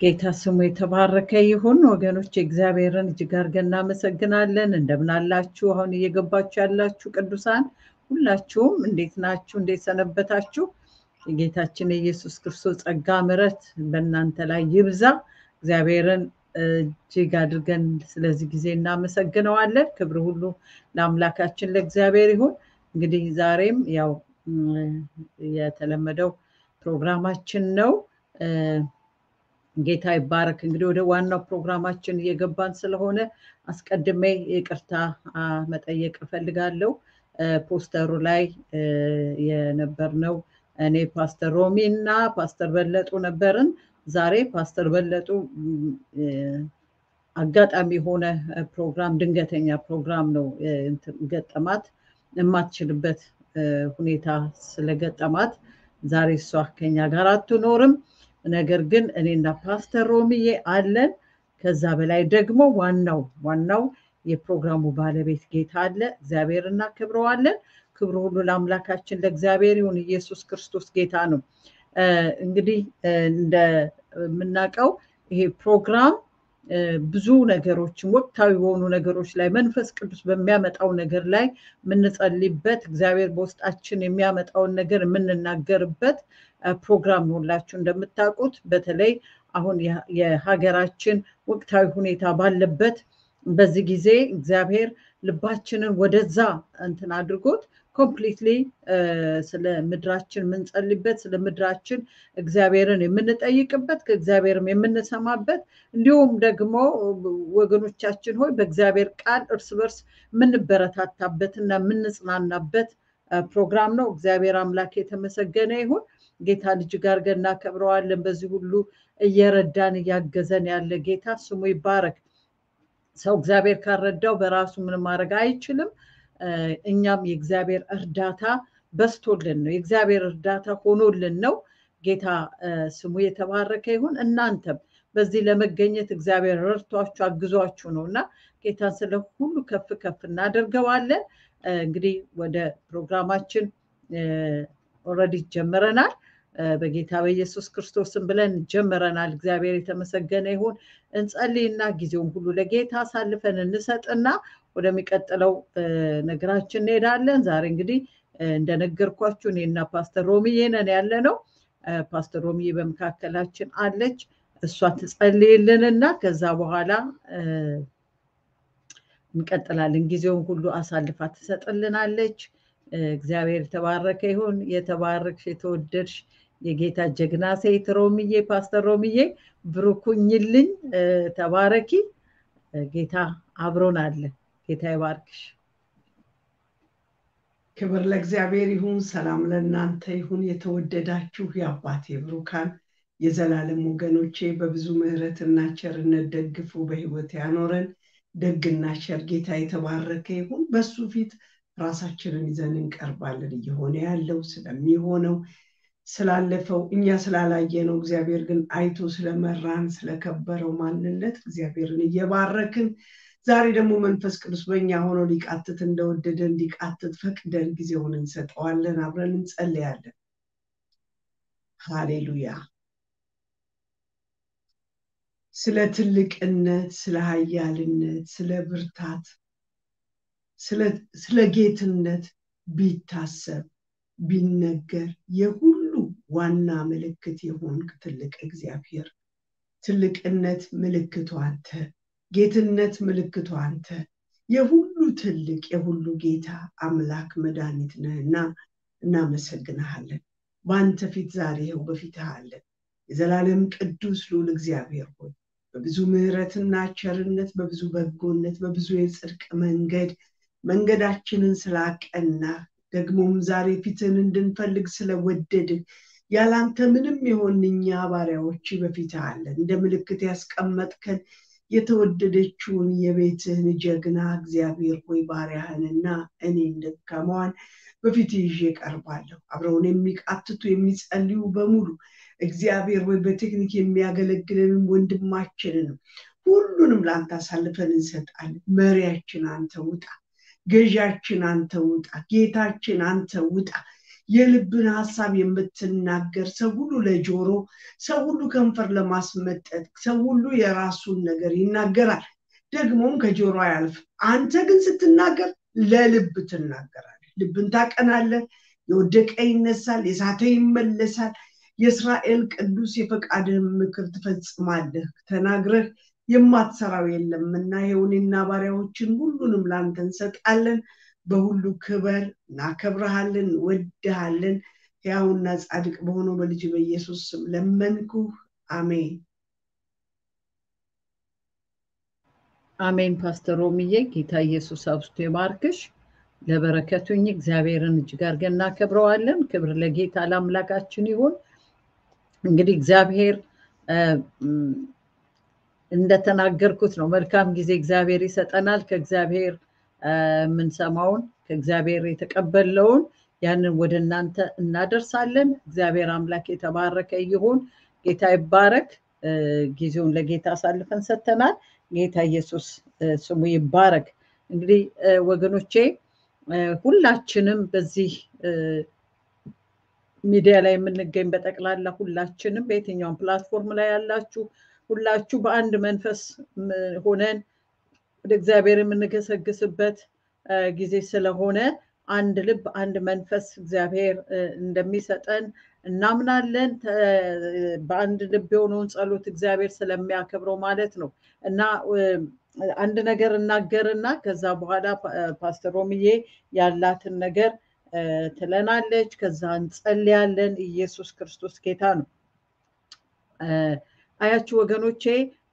ጌታ ስሙ የተባረከ ይሁን። ወገኖች እግዚአብሔርን እጅግ አድርገን እናመሰግናለን። እንደምን አላችሁ? አሁን እየገባችሁ ያላችሁ ቅዱሳን ሁላችሁም እንዴት ናችሁ? እንዴት ሰነበታችሁ? የጌታችን የኢየሱስ ክርስቶስ ጸጋ ምሕረት በእናንተ ላይ ይብዛ። እግዚአብሔርን እጅግ አድርገን ስለዚህ ጊዜ እናመሰግነዋለን። ክብር ሁሉ ለአምላካችን ለእግዚአብሔር ይሁን። እንግዲህ ዛሬም ያው የተለመደው ፕሮግራማችን ነው። ጌታ ይባረክ። እንግዲህ ወደ ዋናው ፕሮግራማችን እየገባን ስለሆነ አስቀድሜ ይቅርታ መጠየቅ እፈልጋለሁ። ፖስተሩ ላይ የነበርነው እኔ ፓስተር ሮሚ እና ፓስተር በለጡ ነበርን። ዛሬ ፓስተር በለጡ አጋጣሚ የሆነ ፕሮግራም ድንገተኛ ፕሮግራም ነው ገጠማት የማትችልበት ሁኔታ ስለገጠማት ዛሬ እሷ ከኛ ጋር አትኖርም። ነገር ግን እኔና ፓስተር ሮሚዬ አለን። ከዛ በላይ ደግሞ ዋናው ዋናው የፕሮግራሙ ባለቤት ጌታ አለ። እግዚአብሔር እናከብረዋለን። ክብሩ ሁሉ ለአምላካችን ለእግዚአብሔር ይሁን። ኢየሱስ ክርስቶስ ጌታ ነው። እንግዲህ እንደምናውቀው ይሄ ፕሮግራም ብዙ ነገሮችን ወቅታዊ በሆኑ ነገሮች ላይ መንፈስ ቅዱስ በሚያመጣው ነገር ላይ የምንጸልይበት እግዚአብሔር በውስጣችን የሚያመጣውን ነገር የምንናገርበት ፕሮግራም ነው። ሁላችሁ እንደምታውቁት በተለይ አሁን የሀገራችን ወቅታዊ ሁኔታ ባለበት በዚህ ጊዜ እግዚአብሔር ልባችንን ወደዛ እንትን አድርጎት completely ስለ ምድራችን የምንጸልይበት ስለ ምድራችን እግዚአብሔርን የምንጠይቅበት ከእግዚአብሔርም የምንሰማበት እንዲሁም ደግሞ ወገኖቻችን ሆይ በእግዚአብሔር ቃል እርስ በርስ የምንበረታታበት እና የምንጽናናበት ፕሮግራም ነው። እግዚአብሔር አምላክ የተመሰገነ ይሁን። ጌታ ልጅ ጋር ገና እናከብረዋለን። በዚህ ሁሉ እየረዳን እያገዘን ያለ ጌታ ስሙ ይባረክ። ሰው እግዚአብሔር ካረዳው በራሱ ምን ማድረግ አይችልም። እኛም የእግዚአብሔር እርዳታ በስቶልን ነው፣ የእግዚአብሔር እርዳታ ሆኖልን ነው። ጌታ ስሙ የተባረከ ይሁን። እናንተም በዚህ ለመገኘት እግዚአብሔር ረድቷችሁ አግዟችሁ ነው እና ጌታን ስለ ሁሉ ከፍ ከፍ እናደርገዋለን። እንግዲህ ወደ ፕሮግራማችን already ጀምረናል። በጌታ በኢየሱስ ክርስቶስም ብለን ጀምረናል። እግዚአብሔር የተመሰገነ ይሁን። እንጸልይና ጊዜውን ሁሉ ለጌታ አሳልፈን እንሰጥና ወደሚቀጥለው ነገራችን እንሄዳለን። ዛሬ እንግዲህ እንደነገርኳችሁ እኔና ፓስተር ሮሚዬ ነን ያለ ነው። ፓስተር ሮሚዬ በመካከላችን አለች። እሷ ትጸልይልንና ከዛ በኋላ እንቀጥላለን። ጊዜውን ሁሉ አሳልፋ ትሰጥልናለች። እግዚአብሔር የተባረከ ይሁን። የተባረክሽ የተወደድሽ የጌታ ጀግና ሴት ሮምዬ ፓስተር ሮምዬ ብሩኩኝልኝ፣ ተባረኪ። ጌታ አብሮን አለ። ጌታ ይባርክሽ። ክብር ለእግዚአብሔር ይሁን። ሰላም ለእናንተ ይሁን። የተወደዳችሁ የአባቴ ብሩካን የዘላለም ወገኖቼ በብዙ ምሕረትና ቸርነት ደግፎ በሕይወት ያኖረን ደግና ቸር ጌታ የተባረከ ይሁን። በሱ ፊት ራሳችንን ይዘን እንቀርባለን። እየሆነ ያለው ስለሚሆነው ስላለፈው እኛ ስላላየነው እግዚአብሔር ግን አይቶ ስለመራን ስለከበረው ማንነት እግዚአብሔርን እየባረክን ዛሬ ደግሞ መንፈስ ቅዱስ በእኛ ሆኖ ሊቃትት እንደወደደ እንዲቃትት ፈቅደን ጊዜውን እንሰጠዋለን። አብረን እንጸልያለን። ሃሌሉያ። ስለ ትልቅነት፣ ስለ ኃያልነት፣ ስለ ብርታት፣ ስለ ጌትነት ቢታሰብ ቢነገር የሁሉ ዋና ምልክት የሆንክ ትልቅ እግዚአብሔር ትልቅነት ምልክቱ አንተ፣ ጌትነት ምልክቱ አንተ፣ የሁሉ ትልቅ የሁሉ ጌታ አምላክ መድኃኒት ነህና እናመሰግንሃለን። በአንተ ፊት ዛሬ ይኸው በፊትህ አለን። የዘላለም ቅዱስ ልዑል እግዚአብሔር ሆይ በብዙ ምሕረትና ቸርነት በብዙ በጎነት በብዙ የጽድቅ መንገድ መንገዳችንን ስላቀና ደግሞም ዛሬ ፊትን እንድንፈልግ ስለወደድን ያላንተ ምንም የሆን እኛ ባሪያዎች በፊት አለን። እንደ ምልክት ያስቀመጥከን የተወደደችውን የቤትህን ጀግና እግዚአብሔር ሆይ ባሪያህንና እኔን ደካማዋን በፊት ይዤ ቀርባለሁ። አብረውን የሚቃትቱ የሚጸልዩ በሙሉ እግዚአብሔር ወይ በቴክኒክ የሚያገለግለንም ወንድማችንንም ሁሉንም ለአንተ አሳልፈን እንሰጣለን። መሪያችን አንተ ውጣ፣ ገዣችን አንተ ውጣ፣ ጌታችን አንተ ውጣ። የልብን ሀሳብ የምትናገር ሰው ሁሉ ለጆሮ ሰው ሁሉ ከንፈር ለማስመጠጥ ሰው ሁሉ የራሱን ነገር ይናገራል። ደግሞም ከጆሮ አያልፍ አንተ ግን ስትናገር ለልብ ትናገራለህ። ልብን ታቀናለህ የወደቀ ይነሳል የሳተ ይመለሳል። የእስራኤል ቅዱስ የፈቃድህን ምክር ትፈጽማለህ። ተናግረህ የማትሰራው የለምና የውኔና ባሪያዎችን ሁሉንም ለአንተ እንሰጣለን በሁሉ ክበር እናከብረሃለን ወድሃለን ያውና ጻድቅ በሆነው በልጅ በኢየሱስ ስም ለመንኩህ። አሜን። አሜን ፓስተር ሮምዬ ጌታ ኢየሱስ አብስቶ ይባርክሽ። ለበረከቱኝ እግዚአብሔርን እጅግ አድርገን እናከብረዋለን። ክብር ለጌታ ለአምላካችን ይሁን። እንግዲህ እግዚአብሔር እንደተናገርኩት ነው። መልካም ጊዜ እግዚአብሔር ይሰጠናል። ከእግዚአብሔር የምንሰማውን ከእግዚአብሔር የተቀበለውን ያንን ወደ እናንተ እናደርሳለን። እግዚአብሔር አምላክ የተባረከ ይሁን። ጌታ ይባረክ። ጊዜውን ለጌታ አሳልፈን ሰጥተናል። ጌታ ኢየሱስ ስሙ ይባረክ። እንግዲህ ወገኖቼ ሁላችንም በዚህ ሚዲያ ላይ የምንገኝ በጠቅላላ ሁላችንም በየትኛውም platform ላይ ያላችሁ ሁላችሁ በአንድ መንፈስ ሆነን ወደ እግዚአብሔር የምንገሰግስበት ጊዜ ስለሆነ አንድ ልብ አንድ መንፈስ እግዚአብሔር እንደሚሰጠን እናምናለን። በአንድ ልብ የሆነውን ጸሎት እግዚአብሔር ስለሚያከብረው ማለት ነው። እና አንድ ነገር እናገርና ከዛ በኋላ ፓስተር ሮምዬ ያላትን ነገር ትለናለች። ከዛ እንጸልያለን። ኢየሱስ ክርስቶስ ጌታ ነው። አያችሁ ወገኖቼ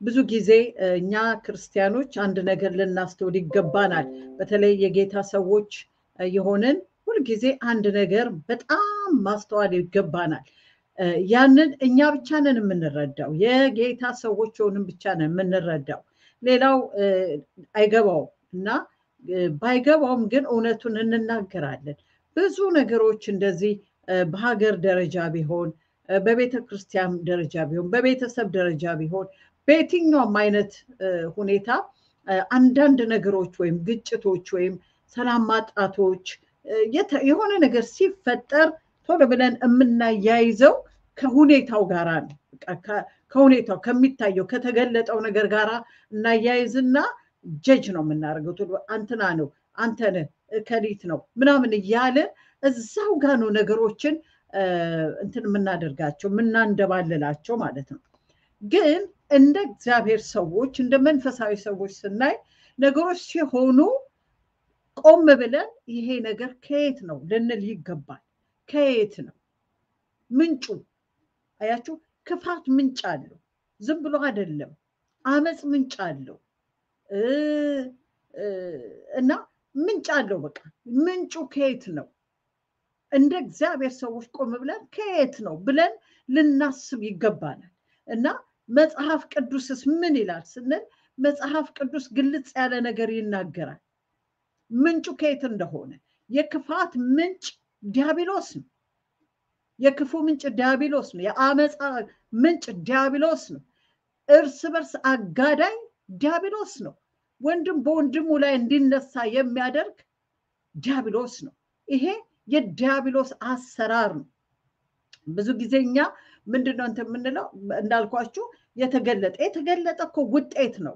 ብዙ ጊዜ እኛ ክርስቲያኖች አንድ ነገር ልናስተውል ይገባናል። በተለይ የጌታ ሰዎች የሆንን ሁልጊዜ አንድ ነገር በጣም ማስተዋል ይገባናል። ያንን እኛ ብቻ ነን የምንረዳው የጌታ ሰዎች የሆንን ብቻ ነን የምንረዳው። ሌላው አይገባውም እና ባይገባውም ግን እውነቱን እንናገራለን። ብዙ ነገሮች እንደዚህ በሀገር ደረጃ ቢሆን በቤተ ክርስቲያን ደረጃ ቢሆን በቤተሰብ ደረጃ ቢሆን በየትኛውም አይነት ሁኔታ አንዳንድ ነገሮች ወይም ግጭቶች ወይም ሰላም ማጣቶች የሆነ ነገር ሲፈጠር ቶሎ ብለን የምናያይዘው ከሁኔታው ጋር ነው። ከሁኔታው ከሚታየው ከተገለጠው ነገር ጋር እናያይዝና ጀጅ ነው የምናደርገው። አንትና ነው አንተነ ከሊት ነው ምናምን እያለ እዛው ጋር ነው ነገሮችን እንትን የምናደርጋቸው የምናንደባልላቸው ማለት ነው። ግን እንደ እግዚአብሔር ሰዎች እንደ መንፈሳዊ ሰዎች ስናይ ነገሮች ሲሆኑ ቆም ብለን ይሄ ነገር ከየት ነው ልንል ይገባል? ከየት ነው? ምንጩ? አያችሁ ክፋት ምንጭ አለው። ዝም ብሎ አይደለም አመፅ ምንጭ አለው። እና ምንጭ አለው። በቃ ምንጩ ከየት ነው? እንደ እግዚአብሔር ሰዎች ቆም ብለን ከየት ነው ብለን ልናስብ ይገባናል። እና መጽሐፍ ቅዱስስ ምን ይላል ስንል መጽሐፍ ቅዱስ ግልጽ ያለ ነገር ይናገራል። ምንጩ ከየት እንደሆነ የክፋት ምንጭ ዲያብሎስ ነው። የክፉ ምንጭ ዲያብሎስ ነው። የአመፃ ምንጭ ዲያብሎስ ነው። እርስ በርስ አጋዳይ ዲያብሎስ ነው። ወንድም በወንድሙ ላይ እንዲነሳ የሚያደርግ ዲያብሎስ ነው። ይሄ የዲያብሎስ አሰራር ነው። ብዙ ጊዜ እኛ ምንድነው እንትን የምንለው? እንዳልኳችሁ የተገለጠ የተገለጠ እኮ ውጤት ነው።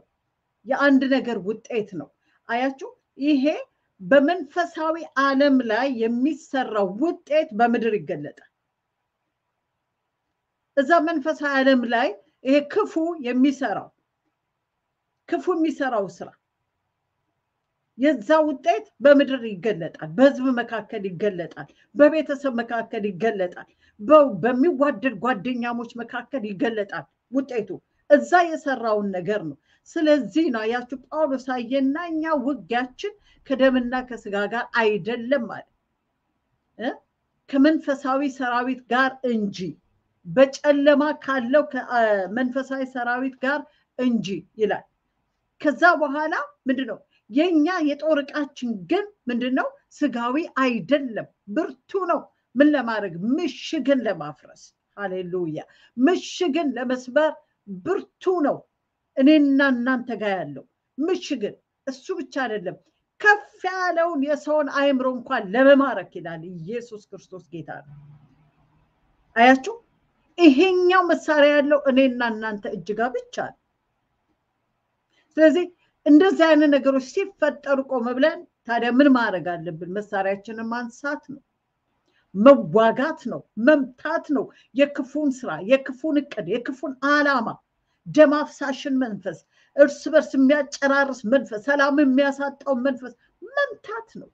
የአንድ ነገር ውጤት ነው። አያችሁ? ይሄ በመንፈሳዊ ዓለም ላይ የሚሰራው ውጤት በምድር ይገለጣል። እዛ መንፈሳዊ ዓለም ላይ ይሄ ክፉ የሚሰራው ክፉ የሚሰራው ስራ የዛ ውጤት በምድር ይገለጣል። በህዝብ መካከል ይገለጣል። በቤተሰብ መካከል ይገለጣል በሚዋደድ ጓደኛሞች መካከል ይገለጣል። ውጤቱ እዛ የሰራውን ነገር ነው። ስለዚህ ነው ያችሁ ጳውሎስ አየና እኛ ውጊያችን ከደምና ከስጋ ጋር አይደለም ማለት ከመንፈሳዊ ሰራዊት ጋር እንጂ በጨለማ ካለው ከመንፈሳዊ ሰራዊት ጋር እንጂ ይላል። ከዛ በኋላ ምንድነው? የኛ የጦር እቃችን ግን ምንድነው? ስጋዊ አይደለም ብርቱ ነው ምን ለማድረግ ምሽግን ለማፍረስ ሃሌሉያ ምሽግን ለመስበር ብርቱ ነው እኔና እናንተ ጋር ያለው ምሽግን እሱ ብቻ አይደለም ከፍ ያለውን የሰውን አእምሮ እንኳን ለመማረክ ይላል። ኢየሱስ ክርስቶስ ጌታ ነው። አያችሁ፣ ይሄኛው መሳሪያ ያለው እኔና እናንተ እጅ ጋር ብቻ ነው። ስለዚህ እንደዚህ አይነት ነገሮች ሲፈጠሩ ቆመ ብለን ታዲያ ምን ማድረግ አለብን? መሳሪያችንን ማንሳት ነው፣ መዋጋት ነው፣ መምታት ነው። የክፉን ስራ፣ የክፉን እቅድ፣ የክፉን አላማ፣ ደም አፍሳሽን መንፈስ፣ እርስ በርስ የሚያጨራርስ መንፈስ፣ ሰላም የሚያሳጣው መንፈስ መምታት ነው።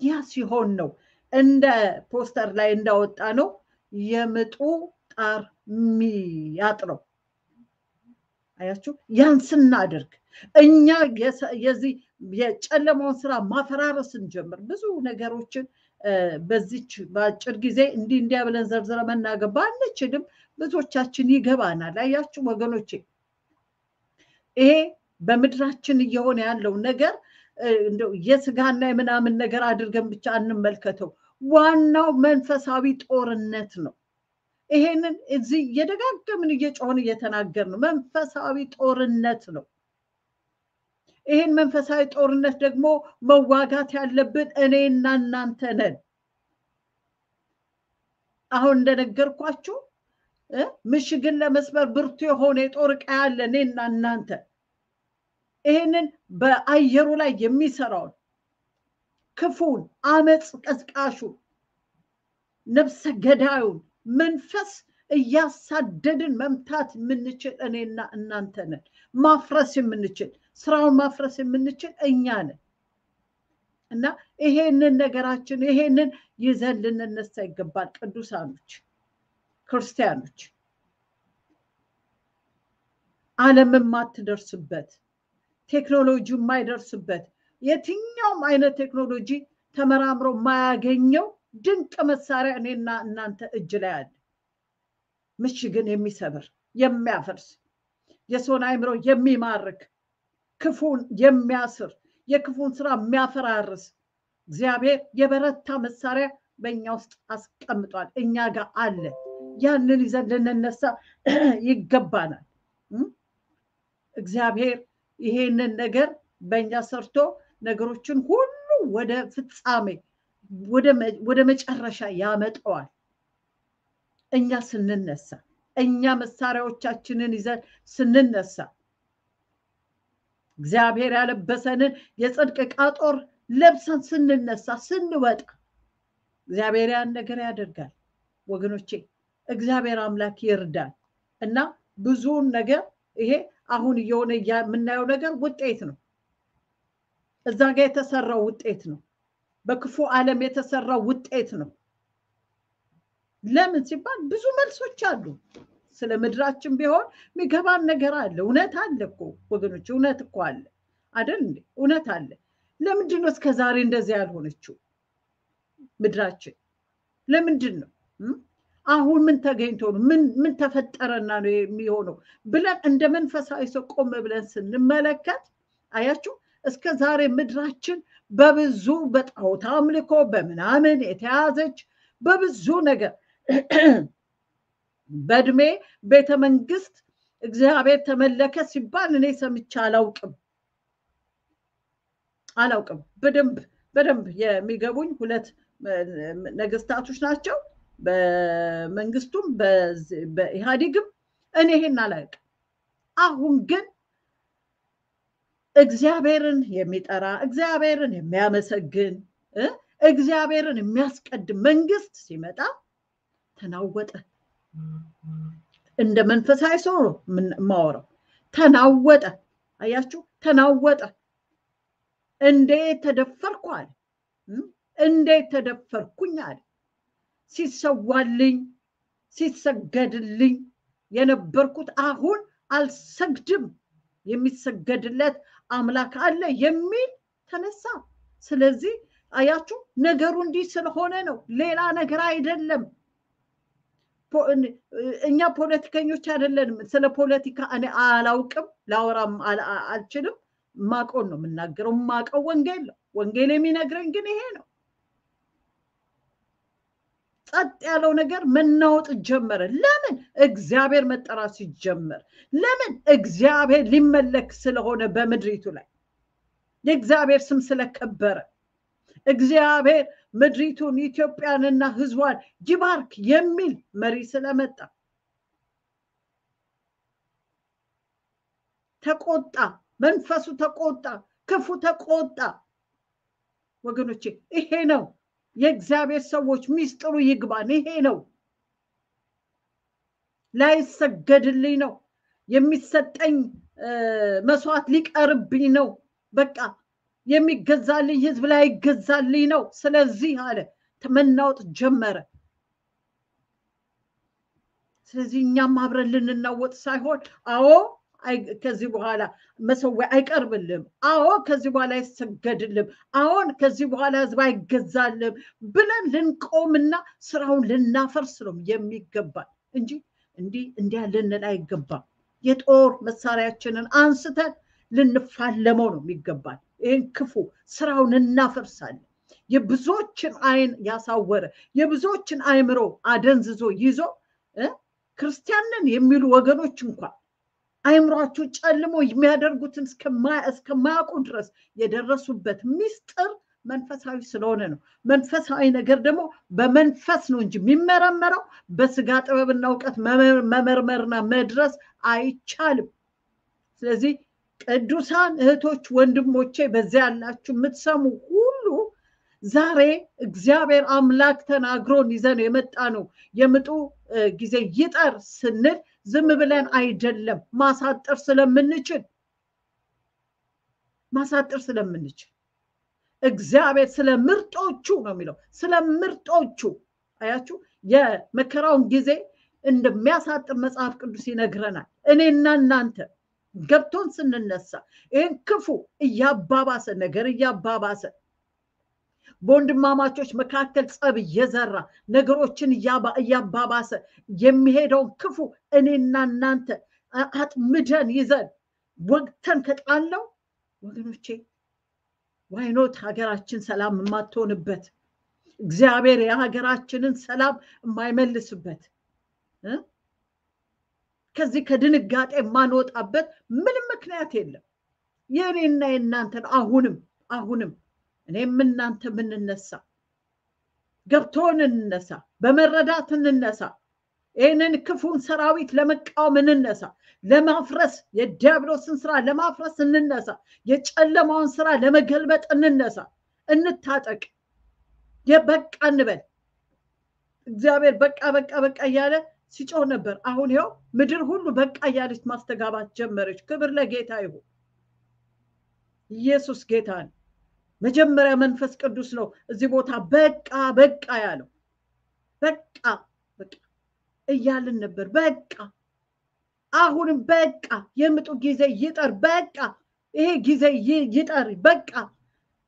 ያ ሲሆን ነው እንደ ፖስተር ላይ እንዳወጣ ነው የምጡ ጣር የሚያጥረው። አያችሁ፣ ያን ስናደርግ እኛ የዚህ የጨለማውን ስራ ማፈራረስ ስንጀምር ብዙ ነገሮችን በዚች በአጭር ጊዜ እንዲህ እንዲያ ብለን ዘርዝረ መናገር ባንችልም ብዙዎቻችን ይገባናል። አያችሁ ወገኖቼ፣ ይሄ በምድራችን እየሆነ ያለው ነገር የስጋና የምናምን ነገር አድርገን ብቻ እንመልከተው። ዋናው መንፈሳዊ ጦርነት ነው። ይሄንን እዚህ እየደጋገምን እየጮህን እየተናገር ነው። መንፈሳዊ ጦርነት ነው። ይሄን መንፈሳዊ ጦርነት ደግሞ መዋጋት ያለብን እኔና እናንተ ነን። አሁን እንደነገርኳችሁ ምሽግን ለመስበር ብርቱ የሆነ የጦር ዕቃ ያለ እኔና እናንተ ይሄንን በአየሩ ላይ የሚሰራውን ክፉን፣ አመፅ ቀስቃሹን፣ ነፍሰ ገዳዩን መንፈስ እያሳደድን መምታት የምንችል እኔና እናንተ ነን። ማፍረስ የምንችል ስራውን ማፍረስ የምንችል እኛ ነን እና ይሄንን ነገራችን ይሄንን ይዘን ልንነሳ ይገባል። ቅዱሳኖች ክርስቲያኖች ዓለም የማትደርስበት ቴክኖሎጂ የማይደርስበት የትኛውም አይነት ቴክኖሎጂ ተመራምሮ የማያገኘው ድንቅ መሳሪያ እኔና እናንተ እጅ ላይ አለ። ምሽግን የሚሰብር የሚያፈርስ፣ የሰውን አእምሮ የሚማርክ፣ ክፉን የሚያስር፣ የክፉን ስራ የሚያፈራርስ እግዚአብሔር የበረታ መሳሪያ በእኛ ውስጥ አስቀምጧል፣ እኛ ጋር አለ። ያንን ይዘን ልንነሳ ይገባናል። እግዚአብሔር ይሄንን ነገር በእኛ ሰርቶ ነገሮችን ሁሉ ወደ ፍጻሜ ወደ መጨረሻ ያመጣዋል። እኛ ስንነሳ እኛ መሳሪያዎቻችንን ይዘን ስንነሳ እግዚአብሔር ያለበሰንን የጽድቅ ዕቃ ጦር ለብሰን ስንነሳ ስንወጣ እግዚአብሔር ያን ነገር ያደርጋል። ወገኖቼ እግዚአብሔር አምላክ ይርዳል እና ብዙውን ነገር ይሄ አሁን እየሆነ የምናየው ነገር ውጤት ነው። እዛ ጋር የተሰራው ውጤት ነው። በክፉ ዓለም የተሰራው ውጤት ነው። ለምን ሲባል ብዙ መልሶች አሉ። ስለ ምድራችን ቢሆን የሚገባን ነገር አለ። እውነት አለ እኮ ወገኖች፣ እውነት እኮ አለ አይደል እንዴ? እውነት አለ። ለምንድን ነው እስከ ዛሬ እንደዚህ ያልሆነችው ምድራችን? ለምንድን ነው አሁን ምን ተገኝቶ ነው? ምን ተፈጠረና ነው የሚሆነው ብለን እንደ መንፈሳዊ ሰው ቆም ብለን ስንመለከት አያችሁ እስከ ዛሬ ምድራችን በብዙ በጣዖት አምልኮ በምናምን የተያዘች በብዙ ነገር በእድሜ ቤተ መንግስት እግዚአብሔር ተመለከ ሲባል እኔ ሰምቼ አላውቅም አላውቅም። በደንብ በደንብ የሚገቡኝ ሁለት ነገስታቶች ናቸው። በመንግስቱም በኢህአዴግም እኔ ይሄን አላውቅም። አሁን ግን እግዚአብሔርን የሚጠራ እግዚአብሔርን የሚያመሰግን እግዚአብሔርን የሚያስቀድም መንግስት ሲመጣ ተናወጠ። እንደ መንፈሳዊ ሰው ነው የማወራው። ተናወጠ። አያችሁ፣ ተናወጠ። እንዴት ተደፈርኩ አለ። እንዴት ተደፈርኩኝ አለ። ሲሰዋልኝ ሲሰገድልኝ የነበርኩት አሁን አልሰግድም፣ የሚሰገድለት አምላክ አለ የሚል ተነሳ። ስለዚህ አያችሁ ነገሩ እንዲህ ስለሆነ ነው፣ ሌላ ነገር አይደለም። እኛ ፖለቲከኞች አይደለንም። ስለ ፖለቲካ እኔ አላውቅም፣ ላወራም አልችልም። ማቀውን ነው የምናገረው። ማቀው ወንጌል ነው። ወንጌል የሚነግረኝ ግን ይሄ ነው። ጸጥ ያለው ነገር መናወጥ ጀመረ። ለምን? እግዚአብሔር መጠራት ሲጀመር። ለምን? እግዚአብሔር ሊመለክ ስለሆነ በምድሪቱ ላይ የእግዚአብሔር ስም ስለከበረ እግዚአብሔር ምድሪቱን ኢትዮጵያንና ህዝቧን ይባርክ የሚል መሪ ስለመጣ ተቆጣ፣ መንፈሱ ተቆጣ፣ ክፉ ተቆጣ። ወገኖቼ ይሄ ነው የእግዚአብሔር ሰዎች ሚስጥሩ ይግባን። ይሄ ነው ላይሰገድልኝ ነው የሚሰጠኝ መስዋዕት ሊቀርብኝ ነው። በቃ የሚገዛልኝ ህዝብ ላይገዛልኝ ነው። ስለዚህ አለ መናወጥ ጀመረ። ስለዚህ እኛም አብረን ልንናወጥ ሳይሆን አዎ ከዚህ በኋላ መሰዊያ አይቀርብልም፣ አዎ ከዚህ በኋላ አይሰገድልም፣ አዎን ከዚህ በኋላ ህዝብ አይገዛልም ብለን ልንቆምና ስራውን ልናፈርስ ነው የሚገባል እንጂ እንዲህ እንዲያ ልንል አይገባም። የጦር መሳሪያችንን አንስተን ልንፋለመው ነው የሚገባል። ይህን ክፉ ስራውን እናፈርሳለን። የብዙዎችን አይን ያሳወረ የብዙዎችን አይምሮ አደንዝዞ ይዞ ክርስቲያንን የሚሉ ወገኖች እንኳን አይምሯቸው ጨልሞ የሚያደርጉትን እስከማያውቁ ድረስ የደረሱበት ሚስጥር መንፈሳዊ ስለሆነ ነው። መንፈሳዊ ነገር ደግሞ በመንፈስ ነው እንጂ የሚመረመረው በስጋ ጥበብና እውቀት መመርመርና መድረስ አይቻልም። ስለዚህ ቅዱሳን እህቶች፣ ወንድሞቼ በዚያ ያላችሁ የምትሰሙ ሁሉ ዛሬ እግዚአብሔር አምላክ ተናግሮን ይዘን የመጣ ነው። የምጡ ጊዜ ይጠር ስንል ዝም ብለን አይደለም፣ ማሳጠር ስለምንችል ማሳጠር ስለምንችል እግዚአብሔር ስለ ምርጦቹ ነው የሚለው። ስለ ምርጦቹ አያችሁ፣ የመከራውን ጊዜ እንደሚያሳጥር መጽሐፍ ቅዱስ ይነግረናል። እኔና እናንተ ገብቶን ስንነሳ ይህን ክፉ እያባባሰ ነገር እያባባሰ በወንድማማቾች መካከል ጸብ እየዘራ ነገሮችን እያባባሰ የሚሄደውን ክፉ እኔና እናንተ አጥምደን ይዘን ወግተን ከጣለው ወገኖቼ ዋይኖት ሀገራችን ሰላም የማትሆንበት እግዚአብሔር የሀገራችንን ሰላም የማይመልስበት ከዚህ ከድንጋጤ የማንወጣበት ምንም ምክንያት የለም። የእኔና የእናንተን አሁንም አሁንም እኔም እናንተ ምንነሳ ገብቶን እንነሳ፣ በመረዳት እንነሳ። ይህንን ክፉን ሰራዊት ለመቃወም እንነሳ፣ ለማፍረስ የዲያብሎስን ስራ ለማፍረስ እንነሳ፣ የጨለማውን ስራ ለመገልበጥ እንነሳ፣ እንታጠቅ፣ የበቃ እንበል። እግዚአብሔር በቃ በቃ በቃ እያለ ሲጮህ ነበር። አሁን ይኸው ምድር ሁሉ በቃ እያለች ማስተጋባት ጀመረች። ክብር ለጌታ ይሁን። ኢየሱስ ጌታ ነው። መጀመሪያ መንፈስ ቅዱስ ነው እዚህ ቦታ በቃ በቃ ያለው። በቃ በቃ እያልን ነበር። በቃ አሁንም በቃ የምጡ ጊዜ ይጠር፣ በቃ ይሄ ጊዜ ይጠር፣ በቃ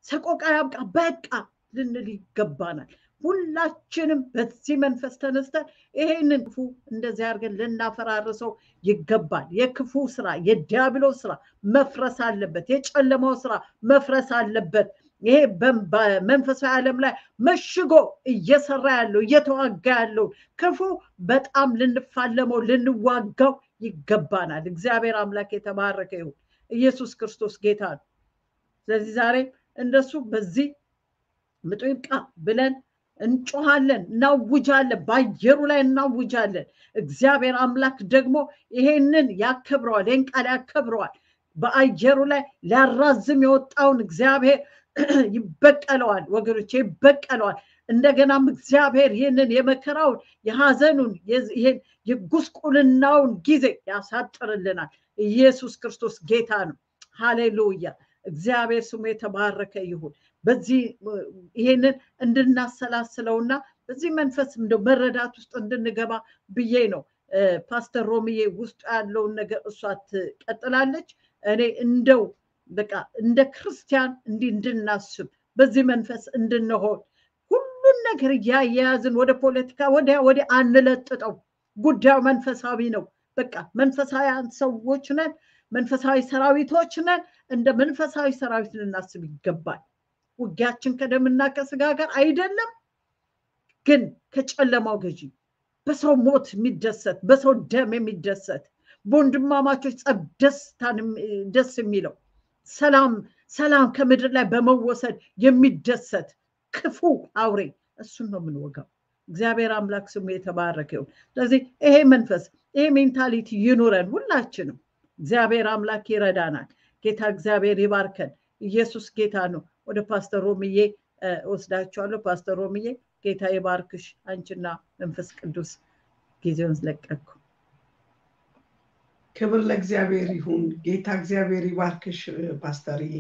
ሰቆቃ ያብቃ፣ በቃ ልንል ይገባናል። ሁላችንም በዚህ መንፈስ ተነስተን ይሄንን ክፉ እንደዚህ አድርገን ልናፈራርሰው ይገባል። የክፉ ስራ የዲያብሎስ ስራ መፍረስ አለበት። የጨለማው ስራ መፍረስ አለበት። ይሄ በመንፈሳዊ ዓለም ላይ መሽጎ እየሰራ ያለው እየተዋጋ ያለው ክፉ በጣም ልንፋለመው ልንዋጋው ይገባናል። እግዚአብሔር አምላክ የተባረከ ይሁን። ኢየሱስ ክርስቶስ ጌታ ነው። ስለዚህ ዛሬ እንደሱ በዚህ ምጡ ይብቃ ብለን እንጮሃለን፣ እናውጃለን፣ በአየሩ ላይ እናውጃለን። እግዚአብሔር አምላክ ደግሞ ይሄንን ያከብረዋል፣ ይህን ቃል ያከብረዋል። በአየሩ ላይ ሊያራዝም የወጣውን እግዚአብሔር ይበቀለዋል፣ ወገኖች ይበቀለዋል። እንደገናም እግዚአብሔር ይህንን የመከራውን የሐዘኑን ይህን የጉስቁልናውን ጊዜ ያሳጥርልናል። ኢየሱስ ክርስቶስ ጌታ ነው። ሃሌሉያ! እግዚአብሔር ስሙ የተባረከ ይሁን። በዚህ ይሄንን እንድናሰላስለውና በዚህ መንፈስ እንደው መረዳት ውስጥ እንድንገባ ብዬ ነው። ፓስተር ሮምዬ ውስጡ ያለውን ነገር እሷ ትቀጥላለች። እኔ እንደው በቃ እንደ ክርስቲያን እንዲህ እንድናስብ በዚህ መንፈስ እንድንሆን ሁሉን ነገር እያያያዝን ወደ ፖለቲካ ወዲያ ወዲያ አንለጥጠው። ጉዳዩ መንፈሳዊ ነው። በቃ መንፈሳዊያን ሰዎች ነን፣ መንፈሳዊ ሰራዊቶች ነን። እንደ መንፈሳዊ ሰራዊት ልናስብ ይገባል። ውጊያችን ከደምና ከስጋ ጋር አይደለም፣ ግን ከጨለማው ገዢ በሰው ሞት የሚደሰት በሰው ደም የሚደሰት በወንድማማቾች ጸብ ደስታን ደስ የሚለው ሰላም ሰላም ከምድር ላይ በመወሰድ የሚደሰት ክፉ አውሬ እሱን ነው የምንወጋው። እግዚአብሔር አምላክ ስሙ የተባረከ ይሁን። ስለዚህ ይሄ መንፈስ ይሄ mentality ይኑረን ሁላችንም። እግዚአብሔር አምላክ ይረዳናል። ጌታ እግዚአብሔር ይባርከን። ኢየሱስ ጌታ ነው። ወደ ፓስተር ሮምዬ ወስዳችኋለሁ። ፓስተር ሮምዬ ጌታ ይባርክሽ። አንቺና መንፈስ ቅዱስ ጊዜውን ለቀኩ። ክብር ለእግዚአብሔር ይሁን። ጌታ እግዚአብሔር ይባርክሽ ፓስተርዬ።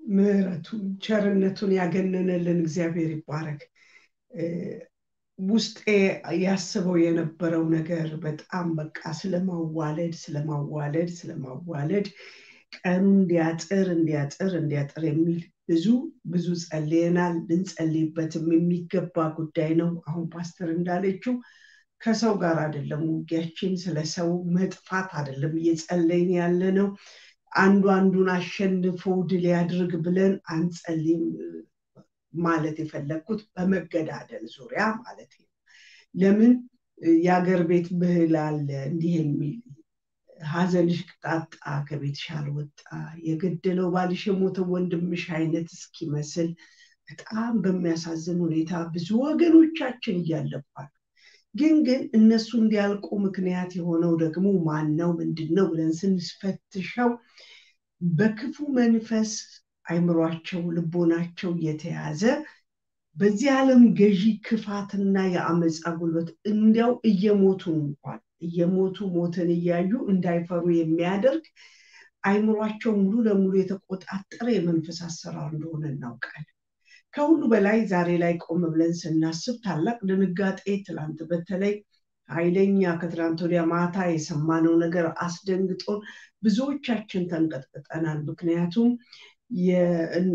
ምሕረቱን ቸርነቱን ያገነነልን እግዚአብሔር ይባረክ። ውስጤ ያስበው የነበረው ነገር በጣም በቃ ስለማዋለድ ስለማዋለድ ስለማዋለድ ቀኑ እንዲያጥር እንዲያጥር እንዲያጥር የሚል ብዙ ብዙ ጸልየናል። ልንጸልይበትም የሚገባ ጉዳይ ነው። አሁን ፓስተር እንዳለችው ከሰው ጋር አይደለም ውጊያችን፣ ስለ ሰው መጥፋት አይደለም እየጸለይን ያለ ነው። አንዱ አንዱን አሸንፎ ድል ያድርግ ብለን አንጸልይም ማለት የፈለግኩት በመገዳደል ዙሪያ ማለት ነው። ለምን የአገር ቤት ብህል አለ እንዲህ የሚል ሀዘንሽ ቅጣጣ ከቤትሽ አልወጣ የገደለው ባልሽ የሞተው ወንድምሽ አይነት እስኪመስል በጣም በሚያሳዝን ሁኔታ ብዙ ወገኖቻችን እያለባል ግን ግን እነሱ እንዲያልቁ ምክንያት የሆነው ደግሞ ማን ነው ምንድን ነው ብለን ስንፈትሸው በክፉ መንፈስ አይምሯቸው ልቦናቸው እየተያዘ በዚህ ዓለም ገዢ ክፋትና የአመፃ ጉልበት እንዲያው እየሞቱ እንኳን እየሞቱ ሞትን እያዩ እንዳይፈሩ የሚያደርግ አይምሯቸው ሙሉ ለሙሉ የተቆጣጠረ የመንፈስ አሰራር እንደሆነ እናውቃለን። ከሁሉ በላይ ዛሬ ላይ ቆም ብለን ስናስብ ታላቅ ድንጋጤ ትላንት በተለይ ኃይለኛ ከትላንት ወዲያ ማታ የሰማነው ነገር አስደንግጦን ብዙዎቻችን ተንቀጥቅጠናል። ምክንያቱም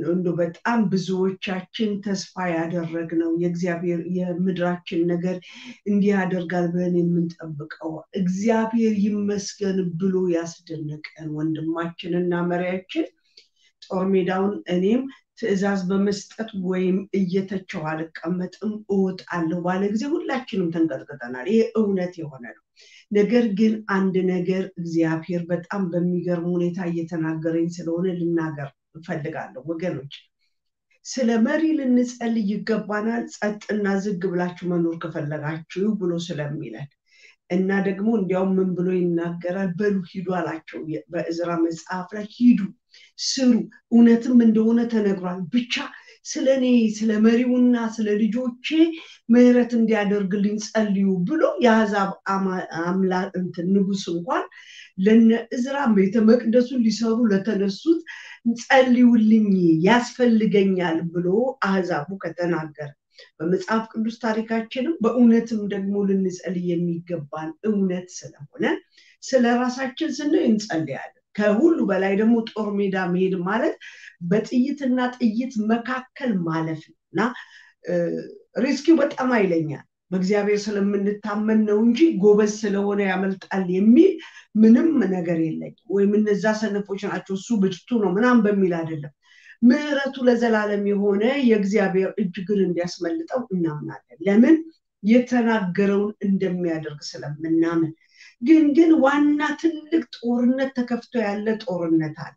እንደ በጣም ብዙዎቻችን ተስፋ ያደረግነው የእግዚአብሔር የምድራችን ነገር እንዲህ ያደርጋል ብለን የምንጠብቀው እግዚአብሔር ይመስገን ብሎ ያስደነቀን ወንድማችንና መሪያችን ጦር ሜዳውን እኔም ትዕዛዝ በመስጠት ወይም እየተቸው አልቀመጥም እወጣለሁ ባለ ጊዜ ሁላችንም ተንቀጥቅጠናል። ይህ እውነት የሆነ ነው። ነገር ግን አንድ ነገር እግዚአብሔር በጣም በሚገርም ሁኔታ እየተናገረኝ ስለሆነ ልናገር እፈልጋለሁ ወገኖች። ስለ መሪ ልንጸልይ ይገባናል። ጸጥና ዝግ ብላችሁ መኖር ከፈለጋችሁ ብሎ ስለሚለን እና ደግሞ እንዲያውም ምን ብሎ ይናገራል? በሉ ሂዱ አላቸው። በእዝራ መጽሐፍ ላይ ሂዱ፣ ስሩ፣ እውነትም እንደሆነ ተነግሯል። ብቻ ስለ እኔ ስለ መሪውና ስለ ልጆቼ ምሕረት እንዲያደርግልኝ ጸልዩ ብሎ የአሕዛብ አምላክ እንትን ንጉስ እንኳን ለነ እዝራ ቤተ መቅደሱን ሊሰሩ ለተነሱት ጸልዩልኝ ያስፈልገኛል ብሎ አሕዛቡ ከተናገረ በመጽሐፍ ቅዱስ ታሪካችንም በእውነትም ደግሞ ልንጸልይ የሚገባን እውነት ስለሆነ ስለ ራሳችን ስንል እንጸልያለን። ከሁሉ በላይ ደግሞ ጦር ሜዳ መሄድ ማለት በጥይትና ጥይት መካከል ማለፍ ነው እና ሪስኪው በጣም አይለኛል። በእግዚአብሔር ስለምንታመን ነው እንጂ ጎበዝ ስለሆነ ያመልጣል የሚል ምንም ነገር የለኝም። ወይም እነዛ ሰነፎች ናቸው እሱ ብርቱ ነው ምናምን በሚል አይደለም። ምሕረቱ ለዘላለም የሆነ የእግዚአብሔር እጅ ግን እንዲያስመልጠው እናምናለን። ለምን የተናገረውን እንደሚያደርግ ስለምናምን። ግን ግን ዋና ትልቅ ጦርነት ተከፍቶ ያለ ጦርነት አለ።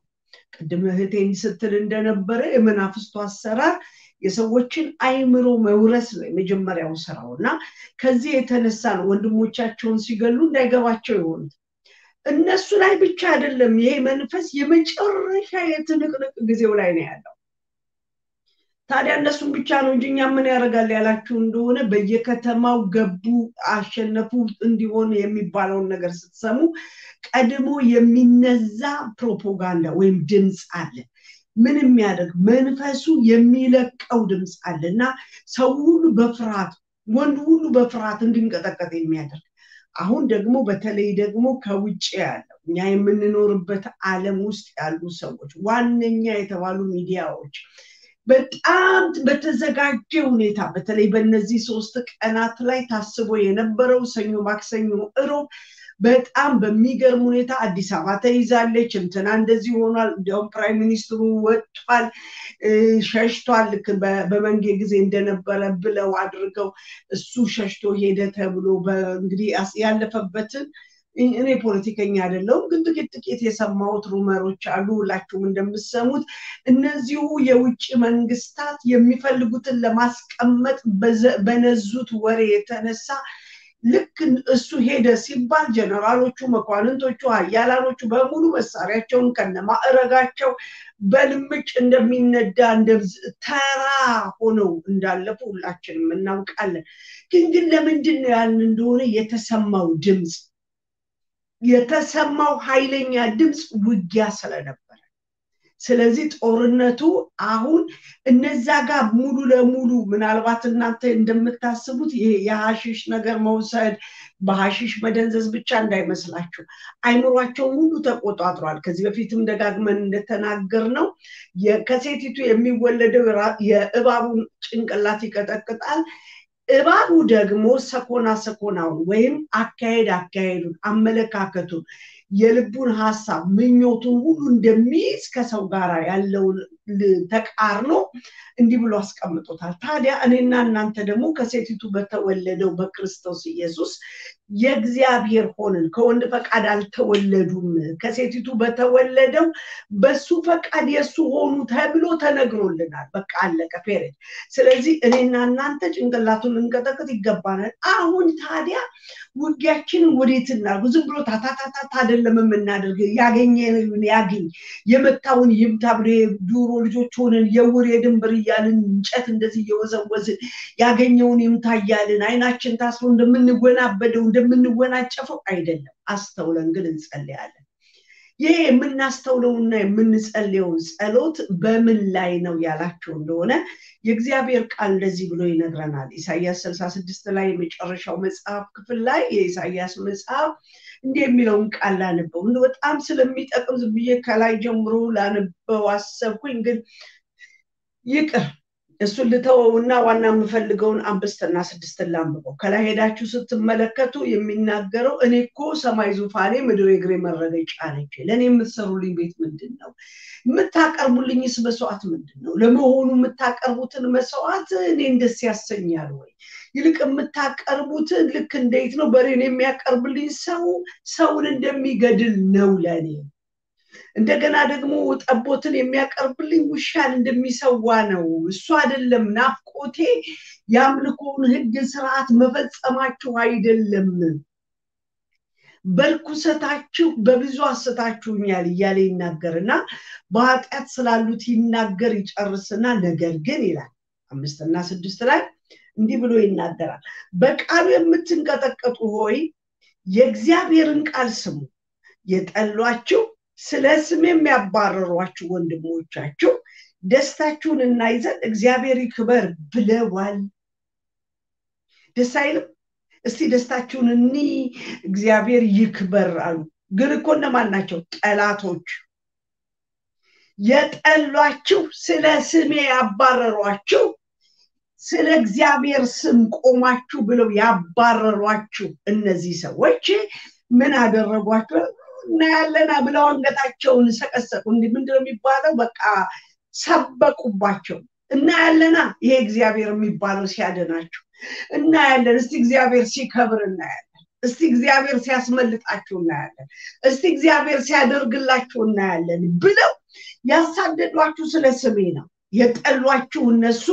ቅድም እህቴን ስትል እንደነበረ የመናፍስቱ አሰራር የሰዎችን አይምሮ መውረስ ነው የመጀመሪያው ስራው እና ከዚህ የተነሳ ነው ወንድሞቻቸውን ሲገሉ እንዳይገባቸው የሆኑት። እነሱ ላይ ብቻ አይደለም ይሄ መንፈስ የመጨረሻ የትንቅንቅ ጊዜው ላይ ነው ያለው። ታዲያ እነሱም ብቻ ነው እንጂ እኛ ምን ያደርጋል ያላችሁ? እንደሆነ በየከተማው ገቡ፣ አሸነፉ እንዲሆን የሚባለውን ነገር ስትሰሙ ቀድሞ የሚነዛ ፕሮፓጋንዳ ወይም ድምፅ አለ። ምን የሚያደርግ? መንፈሱ የሚለቀው ድምፅ አለ እና ሰው ሁሉ በፍርሃት ወንዱ ሁሉ በፍርሃት እንዲንቀጠቀጥ የሚያደርግ። አሁን ደግሞ በተለይ ደግሞ ከውጭ ያለው እኛ የምንኖርበት ዓለም ውስጥ ያሉ ሰዎች ዋነኛ የተባሉ ሚዲያዎች በጣም በተዘጋጀ ሁኔታ በተለይ በእነዚህ ሶስት ቀናት ላይ ታስቦ የነበረው ሰኞ፣ ማክሰኞ፣ እሮብ በጣም በሚገርም ሁኔታ አዲስ አበባ ተይዛለች፣ እንትና እንደዚህ ሆኗል፣ እንዲያውም prime ሚኒስትሩ ወጥቷል፣ ሸሽቷል፣ ልክ በመንጌ ጊዜ እንደነበረ ብለው አድርገው እሱ ሸሽቶ ሄደ ተብሎ እንግዲህ ያለፈበትን እኔ ፖለቲከኛ አይደለሁም፣ ግን ጥቂት ጥቂት የሰማሁት ሩመሮች አሉ። ሁላችሁም እንደምሰሙት እነዚሁ የውጭ መንግስታት የሚፈልጉትን ለማስቀመጥ በነዙት ወሬ የተነሳ ልክ እሱ ሄደ ሲባል ጀነራሎቹ፣ መኳንንቶቹ፣ ሀያላኖቹ በሙሉ መሳሪያቸውን ከነማዕረጋቸው በልምጭ እንደሚነዳ እንደ ተራ ሆነው እንዳለፉ ሁላችንም እናውቃለን። ግን ግን ለምንድን ነው ያን እንደሆነ የተሰማው ድምፅ የተሰማው ኃይለኛ ድምፅ ውጊያ ስለነበረ ስለዚህ ጦርነቱ አሁን እነዛ ጋር ሙሉ ለሙሉ ምናልባት እናንተ እንደምታስቡት ይሄ የሀሺሽ ነገር መውሰድ በሀሺሽ መደንዘዝ ብቻ እንዳይመስላችሁ አይምሯቸውን ሁሉ ተቆጣጥሯል። ከዚህ በፊትም ደጋግመን እንደተናገር ነው ከሴቲቱ የሚወለደው የእባቡን ጭንቅላት ይቀጠቅጣል። እባቡ ደግሞ ሰኮና ሰኮናውን ወይም አካሄድ አካሄዱን አመለካከቱን የልቡን ሀሳብ ምኞቱን ሁሉ እንደሚይዝ ከሰው ጋር ያለውን ተቃርኖ እንዲህ ብሎ አስቀምጦታል። ታዲያ እኔና እናንተ ደግሞ ከሴቲቱ በተወለደው በክርስቶስ ኢየሱስ የእግዚአብሔር ሆንን። ከወንድ ፈቃድ አልተወለዱም። ከሴቲቱ በተወለደው በሱ ፈቃድ የእሱ ሆኑ ተብሎ ተነግሮልናል። በቃ አለቀ ፔሬድ። ስለዚህ እኔና እናንተ ጭንቅላቱን ልንቀጠቅጥ ይገባናል። አሁን ታዲያ ውጊያችንን ወዴት እናድርጉ? ዝም ብሎ ታታታታት አይደለም የምናደርግ። ያገኘን ያግኝ፣ የመታውን ይምታ ብሎ ዱሮ ልጆች ሆነን የውር የድንብር እያልን እንጨት እንደዚህ እየወዘወዝን ያገኘውን ይምታ እያልን አይናችን ታስሮ እንደምንወናበደው እንደምንወናጨፈው አይደለም። አስተውለን ግን እንጸልያለን። ይሄ የምናስተውለውና የምንጸልየው ጸሎት በምን ላይ ነው ያላቸው እንደሆነ የእግዚአብሔር ቃል እንደዚህ ብሎ ይነግረናል። ኢሳያስ ስልሳ ስድስት ላይ የመጨረሻው መጽሐፍ ክፍል ላይ የኢሳያስ መጽሐፍ እንዲህ የሚለውን ቃል ላነበው? እንደ በጣም ስለሚጠቅም ዝም ብዬ ከላይ ጀምሮ ላነበው አሰብኩኝ፣ ግን ይቅር እሱን ልተወውና ዋና የምፈልገውን አምስትና ስድስትን ላንብበው። ከላይ ሄዳችሁ ስትመለከቱ የሚናገረው እኔ እኮ ሰማይ ዙፋኔ ምድር የእግሬ መረገጫ ነች። ለእኔ የምትሰሩልኝ ቤት ምንድን ነው? የምታቀርቡልኝስ መስዋዕት ምንድን ነው? ለመሆኑ የምታቀርቡትን መስዋዕት እኔን ደስ ያሰኛል ወይ? ይልቅ የምታቀርቡትን ልክ እንዴት ነው? በሬን የሚያቀርብልኝ ሰው ሰውን እንደሚገድል ነው ለእኔ እንደገና ደግሞ ጠቦትን የሚያቀርብልኝ ውሻን እንደሚሰዋ ነው። እሱ አይደለም ናፍቆቴ፣ የአምልኮውን ሕግ ስርዓት መፈጸማችሁ አይደለም። በርኩሰታችሁ በብዙ አስታችሁኛል እያለ ይናገርና በኃጢአት ስላሉት ይናገር ይጨርስና ነገር ግን ይላል አምስትና ስድስት ላይ እንዲህ ብሎ ይናገራል። በቃሉ የምትንቀጠቀጡ ሆይ የእግዚአብሔርን ቃል ስሙ። የጠሏችሁ ስለ ስም የሚያባረሯችሁ ወንድሞቻችሁ ደስታችሁን እናይ ዘንድ እግዚአብሔር ይክበር ብለዋል። ደስ አይልም? እስቲ ደስታችሁን እኒ እግዚአብሔር ይክበር አሉ። ግን እኮ እነማን ናቸው? ጠላቶች የጠሏችሁ ስለ ስሜ ያባረሯችሁ ስለ እግዚአብሔር ስም ቆማችሁ ብለው ያባረሯችሁ እነዚህ ሰዎች ምን አደረጓቸው? እናያለና ብለው አንገታቸውን ሰቀሰቁ። እንዲህ ምንድነው የሚባለው? በቃ ሰበቁባቸው። እናያለና ይሄ እግዚአብሔር የሚባለው ሲያድናችሁ እናያለን። እስቲ እግዚአብሔር ሲከብር እናያለን። እስቲ እግዚአብሔር ሲያስመልጣችሁ እናያለን። እስቲ እግዚአብሔር ሲያደርግላችሁ እናያለን ብለው ያሳደዷችሁ ስለ ስሜ ነው። የጠሏችሁ እነሱ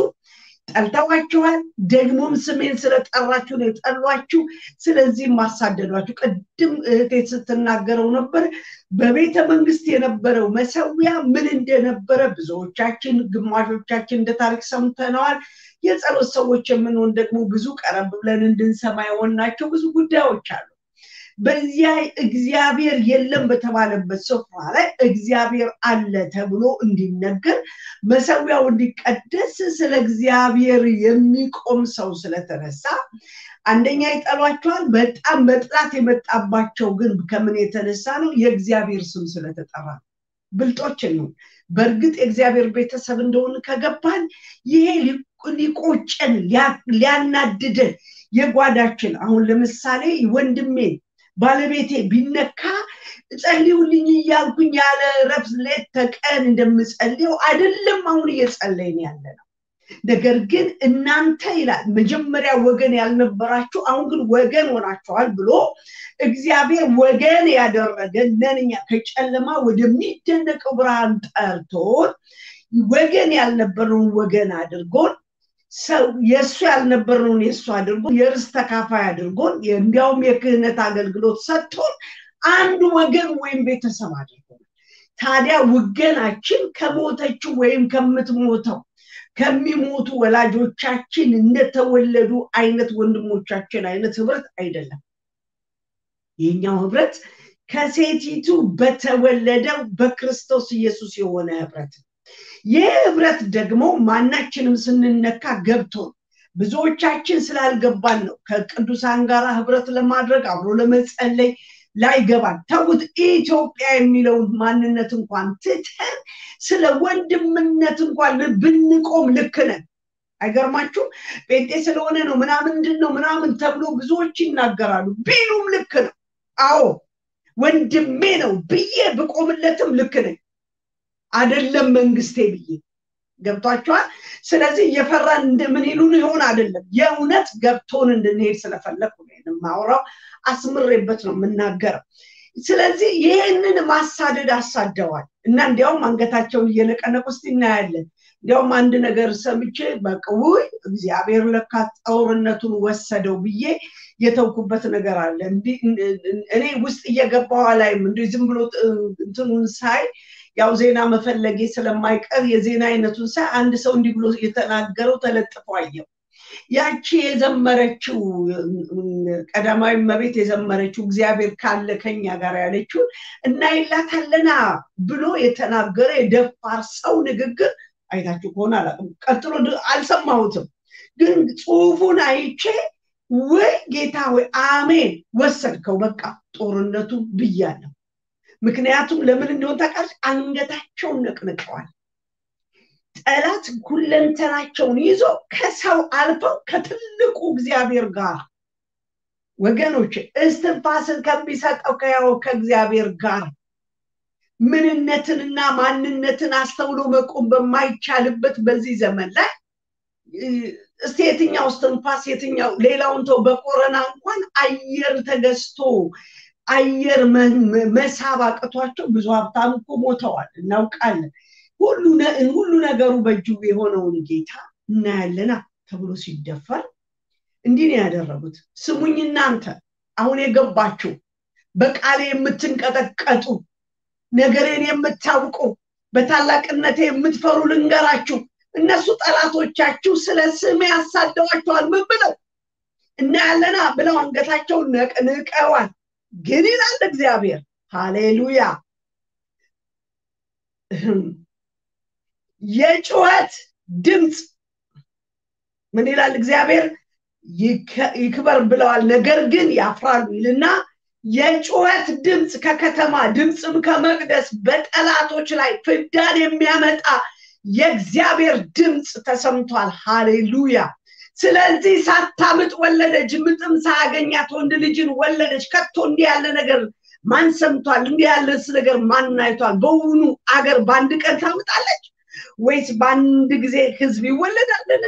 ጠልተዋችኋል። ደግሞም ስሜን ስለጠራችሁ ነው የጠሏችሁ። ስለዚህም ማሳደዷችሁ። ቅድም እህቴ ስትናገረው ነበር። በቤተ መንግስት የነበረው መሰዊያ ምን እንደነበረ ብዙዎቻችን፣ ግማሾቻችን እንደ ታሪክ ሰምተነዋል። የጸሎት ሰዎች የምንሆን ደግሞ ብዙ ቀረብ ብለን እንድንሰማ የሆናቸው ብዙ ጉዳዮች አሉ። በዚያ እግዚአብሔር የለም በተባለበት ስፍራ ላይ እግዚአብሔር አለ ተብሎ እንዲነገር መሰዊያው እንዲቀደስ ስለ እግዚአብሔር የሚቆም ሰው ስለተነሳ አንደኛ ይጠሏቸዋል። በጣም መጥላት የመጣባቸው ግን ከምን የተነሳ ነው? የእግዚአብሔር ስም ስለተጠራ ብልጦችን ነው። በእርግጥ የእግዚአብሔር ቤተሰብ እንደሆን ከገባን ይሄ ሊቆጨን ሊያናድደን የጓዳችን አሁን ለምሳሌ ወንድሜን ባለቤቴ ቢነካ ጸልዩልኝ እያልኩኝ ያለ ረፍት ሌት ተቀን እንደምጸልየው አይደለም አሁን እየጸለይን ያለ ነው። ነገር ግን እናንተ ይላል መጀመሪያ ወገን ያልነበራችሁ አሁን ግን ወገን ሆናችኋል ብሎ እግዚአብሔር ወገን ያደረገን ነንኛ ከጨለማ ወደሚደነቀው ብርሃን ጠርቶን ወገን ያልነበረውን ወገን አድርጎን ሰው የእሱ ያልነበረውን የእሱ አድርጎ የርስ ተካፋይ አድርጎን እንዲያውም የክህነት አገልግሎት ሰጥቶን አንድ ወገን ወይም ቤተሰብ አድርጎን ታዲያ ውገናችን ከሞተችው ወይም ከምትሞተው ከሚሞቱ ወላጆቻችን እንደተወለዱ አይነት ወንድሞቻችን አይነት ህብረት አይደለም። የኛው ህብረት ከሴቲቱ በተወለደው በክርስቶስ ኢየሱስ የሆነ ህብረት ይህ ህብረት ደግሞ ማናችንም ስንነካ ገብቶን ብዙዎቻችን ስላልገባን ነው። ከቅዱሳን ጋር ህብረት ለማድረግ አብሮ ለመጸለይ ላይገባን። ተውት ኢትዮጵያ የሚለውን ማንነት እንኳን ትተን ስለ ወንድምነት እንኳን ብንቆም ልክ ነን። አይገርማችሁ ጴንጤ ስለሆነ ነው ምናምን ምንድን ነው ምናምን ተብሎ ብዙዎች ይናገራሉ። ቢሉም ልክ ነው። አዎ ወንድሜ ነው ብዬ ብቆምለትም ልክ ነኝ አደለም መንግስቴ ብዬ ገብቷቸዋል ስለዚህ እየፈራን እንደምን ይሉን? ይሆን አይደለም። የእውነት ገብቶን እንድንሄድ ስለፈለግኩ ነው የማውራው አስምሬበት ነው የምናገረው። ስለዚህ ይህንን ማሳደድ አሳደዋል። እና እንዲያውም አንገታቸውን እየነቀነቁ እስቲ እናያለን። እንዲያውም አንድ ነገር ሰምቼ በቃ ውይ እግዚአብሔር ለካ ጦርነቱን ወሰደው ብዬ የተውኩበት ነገር አለ። እኔ ውስጥ እየገባው ላይም እንዲ ዝም ብሎ እንትኑን ሳይ ያው ዜና መፈለጌ ስለማይቀር የዜና አይነቱን ሳይ አንድ ሰው እንዲህ ብሎ የተናገረው ተለጥፎ አየው። ያቺ የዘመረችው ቀዳማዊ መቤት የዘመረችው እግዚአብሔር ካለ ከኛ ጋር ያለችው እናይላታለና ብሎ የተናገረ የደፋር ሰው ንግግር አይታችሁ ከሆነ አላውቅም። ቀጥሎ አልሰማሁትም። ግን ጽሁፉን አይቼ ወይ ጌታ ወይ አሜን ወሰድከው በቃ ጦርነቱ ብያለሁ ምክንያቱም ለምን እንደሆን ታውቃለች አንገታቸውን ነቅንቀዋል። ጠላት ሁለንተናቸውን ይዞ ከሰው አልፈው ከትልቁ እግዚአብሔር ጋር። ወገኖች እስትንፋስን ከሚሰጠው ከያው ከእግዚአብሔር ጋር ምንነትንና ማንነትን አስተውሎ መቆም በማይቻልበት በዚህ ዘመን ላይ እስቲ የትኛው እስትንፋስ የትኛው ሌላውን ተው በኮረና እንኳን አየር ተገዝቶ አየር መሳብ አቅቷቸው ብዙ ሀብታም እኮ ሞተዋል። እናውቃለን። ሁሉ ነገሩ በእጁ የሆነውን ጌታ እናያለና ተብሎ ሲደፈር እንዲህ ነው ያደረጉት። ስሙኝ እናንተ አሁን የገባችሁ በቃሌ የምትንቀጠቀጡ ነገሬን የምታውቁ በታላቅነቴ የምትፈሩ ልንገራችሁ። እነሱ ጠላቶቻችሁ ስለ ስሜ ያሳደዋቸዋል ምን ብለው እናያለና ብለው አንገታቸውን ንቀዋል ግን ይላል እግዚአብሔር። ሃሌሉያ! የጩኸት ድምፅ ምን ይላል እግዚአብሔር? ይክበር ብለዋል። ነገር ግን ያፍራሉ ይልና የጩኸት ድምፅ ከከተማ ድምፅም ከመቅደስ በጠላቶች ላይ ፍዳን የሚያመጣ የእግዚአብሔር ድምፅ ተሰምቷል። ሃሌሉያ ስለዚህ ሳታምጥ ወለደች። ምጥም ሳያገኛት ወንድ ልጅን ወለደች። ከቶ እንዲህ ያለ ነገር ማን ሰምቷል? እንዲህ ያለስ ነገር ማን አይቷል? በውኑ አገር በአንድ ቀን ታምጣለች ወይስ በአንድ ጊዜ ህዝብ ይወለዳልን?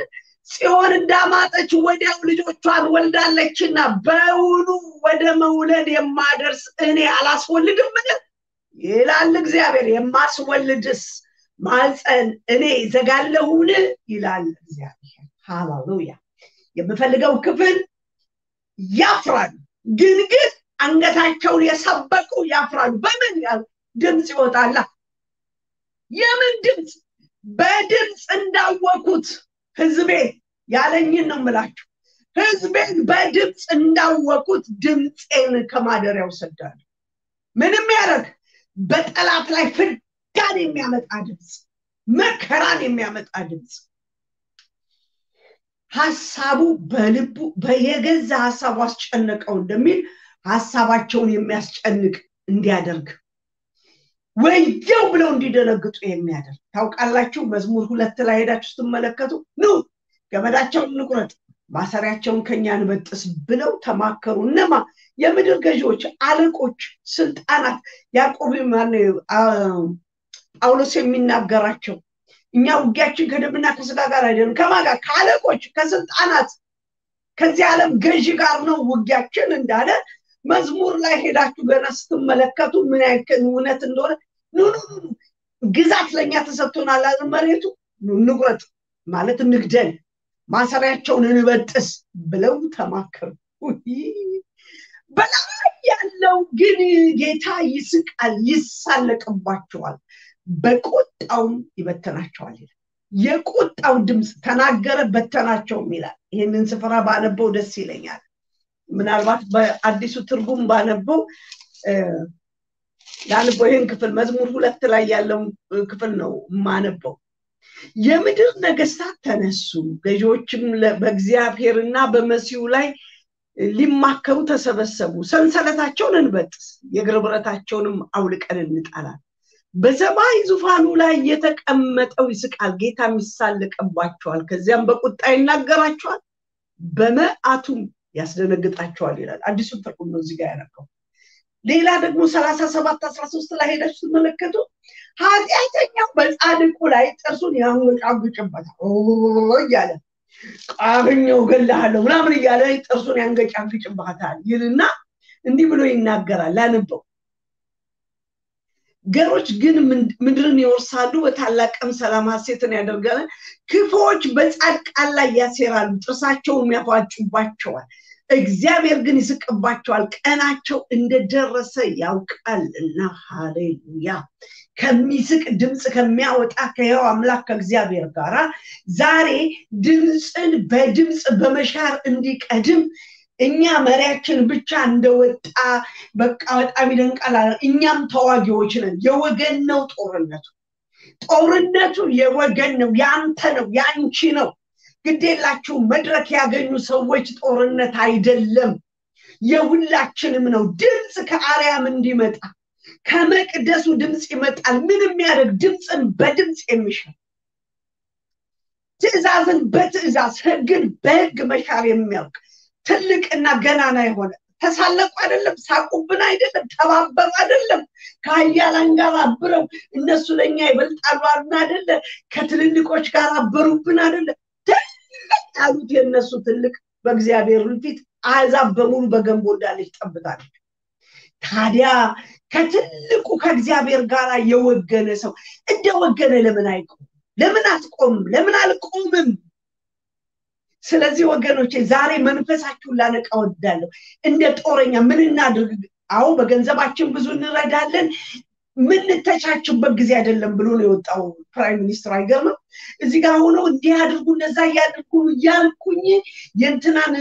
ጽዮን እንዳማጠች ወዲያው ልጆቿን ወልዳለችና በውኑ ወደ መውለድ የማደርስ እኔ አላስወልድምን? ይላል እግዚአብሔር። የማስወልድስ ማፀን እኔ ዘጋለሁን ይላል እግዚአብሔር ሃሌሉያ። የምፈልገው ክፍል ያፍራሉ። ግን ግን አንገታቸውን የሰበቁ ያፍራሉ። በምን ድምፅ ይወጣላ? የምን ድምፅ? በድምፅ እንዳወኩት ህዝቤ ያለኝን ነው ምላችሁ ህዝቤን በድምፅ እንዳወቁት ድምፄን ከማደሪያው ሰዳሉ ምንም ያደረግ በጠላት ላይ ፍዳን የሚያመጣ ድምፅ መከራን የሚያመጣ ድምፅ ሀሳቡ በልቡ የገዛ ሀሳቡ አስጨነቀው እንደሚል ሀሳባቸውን የሚያስጨንቅ እንዲያደርግ ወየው ብለው እንዲደነግጡ የሚያደርግ ታውቃላችሁ? መዝሙር ሁለት ላይ ሄዳችሁ ስትመለከቱ ኑ ገመዳቸውን እንቁረጥ ማሰሪያቸውን ከኛ እንበጥስ ብለው ተማከሩ። እነማ የምድር ገዢዎች አለቆች ስልጣናት ያዕቆብ ጳውሎስ የሚናገራቸው እኛ ውጊያችን ከደምና ከስጋ ጋር አይደለም ከማን ጋር? ከአለቆች ከስልጣናት። ከዚህ ዓለም ገዢ ጋር ነው ውጊያችን እንዳለ መዝሙር ላይ ሄዳችሁ ገና ስትመለከቱ ምን ያክል እውነት እንደሆነ ኑ ኑ ኑ ግዛት ለእኛ ተሰጥቶናል አለ መሬቱ? ንቁረጥ። ማለት እንግደል። ማሰሪያቸውን እንበጥስ ብለው ተማከሩ። በላይ ያለው ግን ጌታ ይስቃል ይሳለቅባቸዋል በቁጣውም ይበተናቸዋል ይላል። የቁጣው ድምፅ ተናገረ በተናቸውም ይላል። ይህንን ስፍራ ባነበው ደስ ይለኛል። ምናልባት በአዲሱ ትርጉም ባነበው ላነበው ይህን ክፍል መዝሙር ሁለት ላይ ያለውን ክፍል ነው ማነበው የምድር ነገስታት ተነሱ ገዢዎችም በእግዚአብሔርና በመሲሁ ላይ ሊማከሩ ተሰበሰቡ። ሰንሰለታቸውን እንበጥስ የእግር ብረታቸውንም አውልቀን እንጣላል በሰማይ ዙፋኑ ላይ የተቀመጠው ይስቃል። ጌታም ይሳለቅባቸዋል ከዚያም በቁጣ ይናገራቸዋል በመአቱም ያስደነግጣቸዋል ይላል። አዲሱን ትርጉም ነው እዚጋ ያነበው። ሌላ ደግሞ ሰላሳ ሰባት አስራ ሶስት ላይ ሄዳችሁ ስትመለከቱ ኃጢአተኛው በጻድቁ ላይ ጥርሱን ያንገጫግጭበታል እያለ ቃብኛው ገላሃለሁ ምናምን እያለ ጥርሱን ያንገጫግጭባታል ይልና እንዲህ ብሎ ይናገራል። ላንበው ገሮች ግን ምድርን ይወርሳሉ? በታላቅም ሰላም ሀሴትን ያደርጋል። ክፎች በጻድቃን ላይ ያሴራሉ። ጥርሳቸውን ያፏጩባቸዋል እግዚአብሔር ግን ይስቅባቸዋል። ቀናቸው እንደደረሰ ያውቃል እና ሃሌሉያ! ከሚስቅ ድምፅ ከሚያወጣ ከያው አምላክ ከእግዚአብሔር ጋር ዛሬ ድምፅን በድምፅ በመሻር እንዲቀድም እኛ መሪያችን ብቻ እንደወጣ በቃ በጣም ይደንቃል እኛም ተዋጊዎች ነን። የወገን ነው ጦርነቱ። ጦርነቱ የወገን ነው ያንተ ነው ያንቺ ነው። ግዴላችሁ መድረክ ያገኙ ሰዎች ጦርነት አይደለም። የሁላችንም ነው። ድምፅ ከአርያም እንዲመጣ ከመቅደሱ ድምፅ ይመጣል። ምን የሚያደርግ ድምፅን በድምፅ የሚሻል ትእዛዝን በትእዛዝ ህግን በህግ መሻር የሚያውቅ ትልቅና ገናና የሆነ ተሳለቁ አይደለም ሳቁብን አይደለም ተባበሩ አይደለም። ከሀያላን ጋር አብረው እነሱ ለእኛ ይበልጣሉ አሉን አይደለ? ከትልልቆች ጋር አበሩብን አይደለም ትልቅ ያሉት የእነሱ ትልቅ በእግዚአብሔር ፊት አሕዛብ በሙሉ በገንቦ እንዳለች ጠብታለች ታዲያ ከትልቁ ከእግዚአብሔር ጋር የወገነ ሰው እንደ ወገነ ለምን አይቆም ለምን አትቆምም? ለምን አልቆምም ስለዚህ ወገኖቼ ዛሬ መንፈሳችሁን ላነቃ ወዳለሁ እንደ ጦረኛ ምን እናድርግ? አዎ በገንዘባችን ብዙ እንረዳለን። ምንተቻችበት ጊዜ አይደለም ብሎ ነው የወጣው ፕራይም ሚኒስትር አይገርምም? እዚህ ጋር ሆነው እንዲህ አድርጉ እነዛ እያድርጉ እያልኩኝ የእንትናን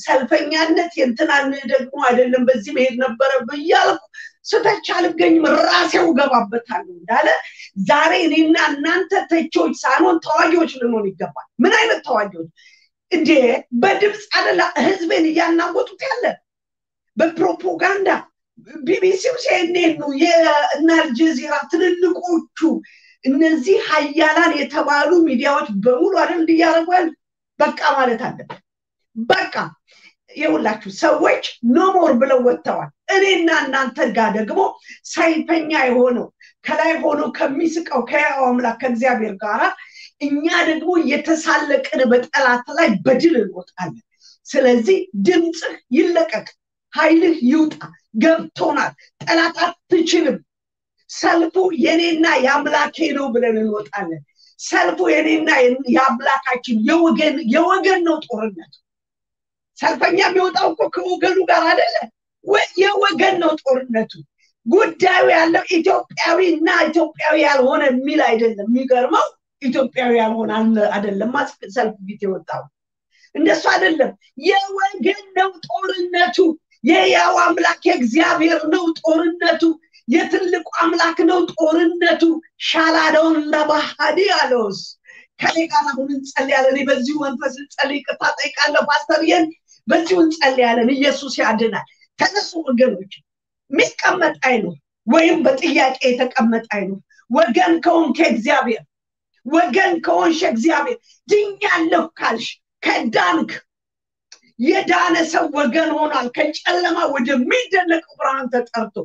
ሰልፈኛነት የእንትናን ደግሞ አይደለም በዚህ መሄድ ነበረብህ እያልኩ ስተች አልገኝም። ራሴው ገባበታለሁ እንዳለ ዛሬ እኔና እናንተ ተቺዎች ሳንሆን ተዋጊዎች ልንሆን ይገባል። ምን አይነት ተዋጊዎች እንዴ? በድምፅ አደላ ህዝቤን እያናወጡት ያለ? በፕሮፓጋንዳ? ቢቢሲው ሲኤንኤን ነው። የእነ አልጀዚራ ትልልቆቹ እነዚህ ሀያላን የተባሉ ሚዲያዎች በሙሉ አይደል እንዲያደርጓል በቃ ማለት አለብን። በቃ የሁላችሁ ሰዎች ኖሞር ብለው ወጥተዋል። እኔና እናንተ ጋር ደግሞ ሰይፈኛ የሆነው ከላይ ሆኖ ከሚስቀው ከያው አምላክ ከእግዚአብሔር ጋር እኛ ደግሞ የተሳለቅን በጠላት ላይ በድል እንወጣለን። ስለዚህ ድምፅህ ይለቀቅ ኃይልህ ይውጣ ገብቶናል። ጠላት አትችልም። ሰልፉ የኔና የአምላኬ ነው ብለን እንወጣለን። ሰልፉ የኔና የአምላካችን የወገን ነው ጦርነቱ ሰልፈኛ የሚወጣው እኮ ከወገኑ ጋር አደለ የወገን ነው ጦርነቱ። ጉዳዩ ያለው ኢትዮጵያዊ እና ኢትዮጵያዊ ያልሆነ የሚል አይደለም። የሚገርመው ኢትዮጵያዊ ያልሆነ አይደለም? ሰልፍ ፊት የወጣው እንደሱ አይደለም። የወገን ነው ጦርነቱ የያው አምላክ የእግዚአብሔር ነው ጦርነቱ የትልቁ አምላክ ነው ጦርነቱ። ሻላደውን ለባህዲ አለውስ ከኔ ጋር አሁን እንጸልያለን። በዚሁ መንፈስ እንጸልይ ቅርታ ጠይቃለሁ ፓስተርየን በዚሁ እንጸልያለን። ኢየሱስ ያድናል። ተነሱ ወገኖች የሚቀመጥ አይኑር ወይም በጥያቄ የተቀመጠ አይኑር ወገን ከሆንክ እግዚአብሔር ወገን ከሆንሽ እግዚአብሔር ድኛለሁ ካልሽ ከዳንክ የዳነ ሰው ወገን ሆኗል። ከጨለማ ወደሚደነቅ ብርሃን ተጠርቶ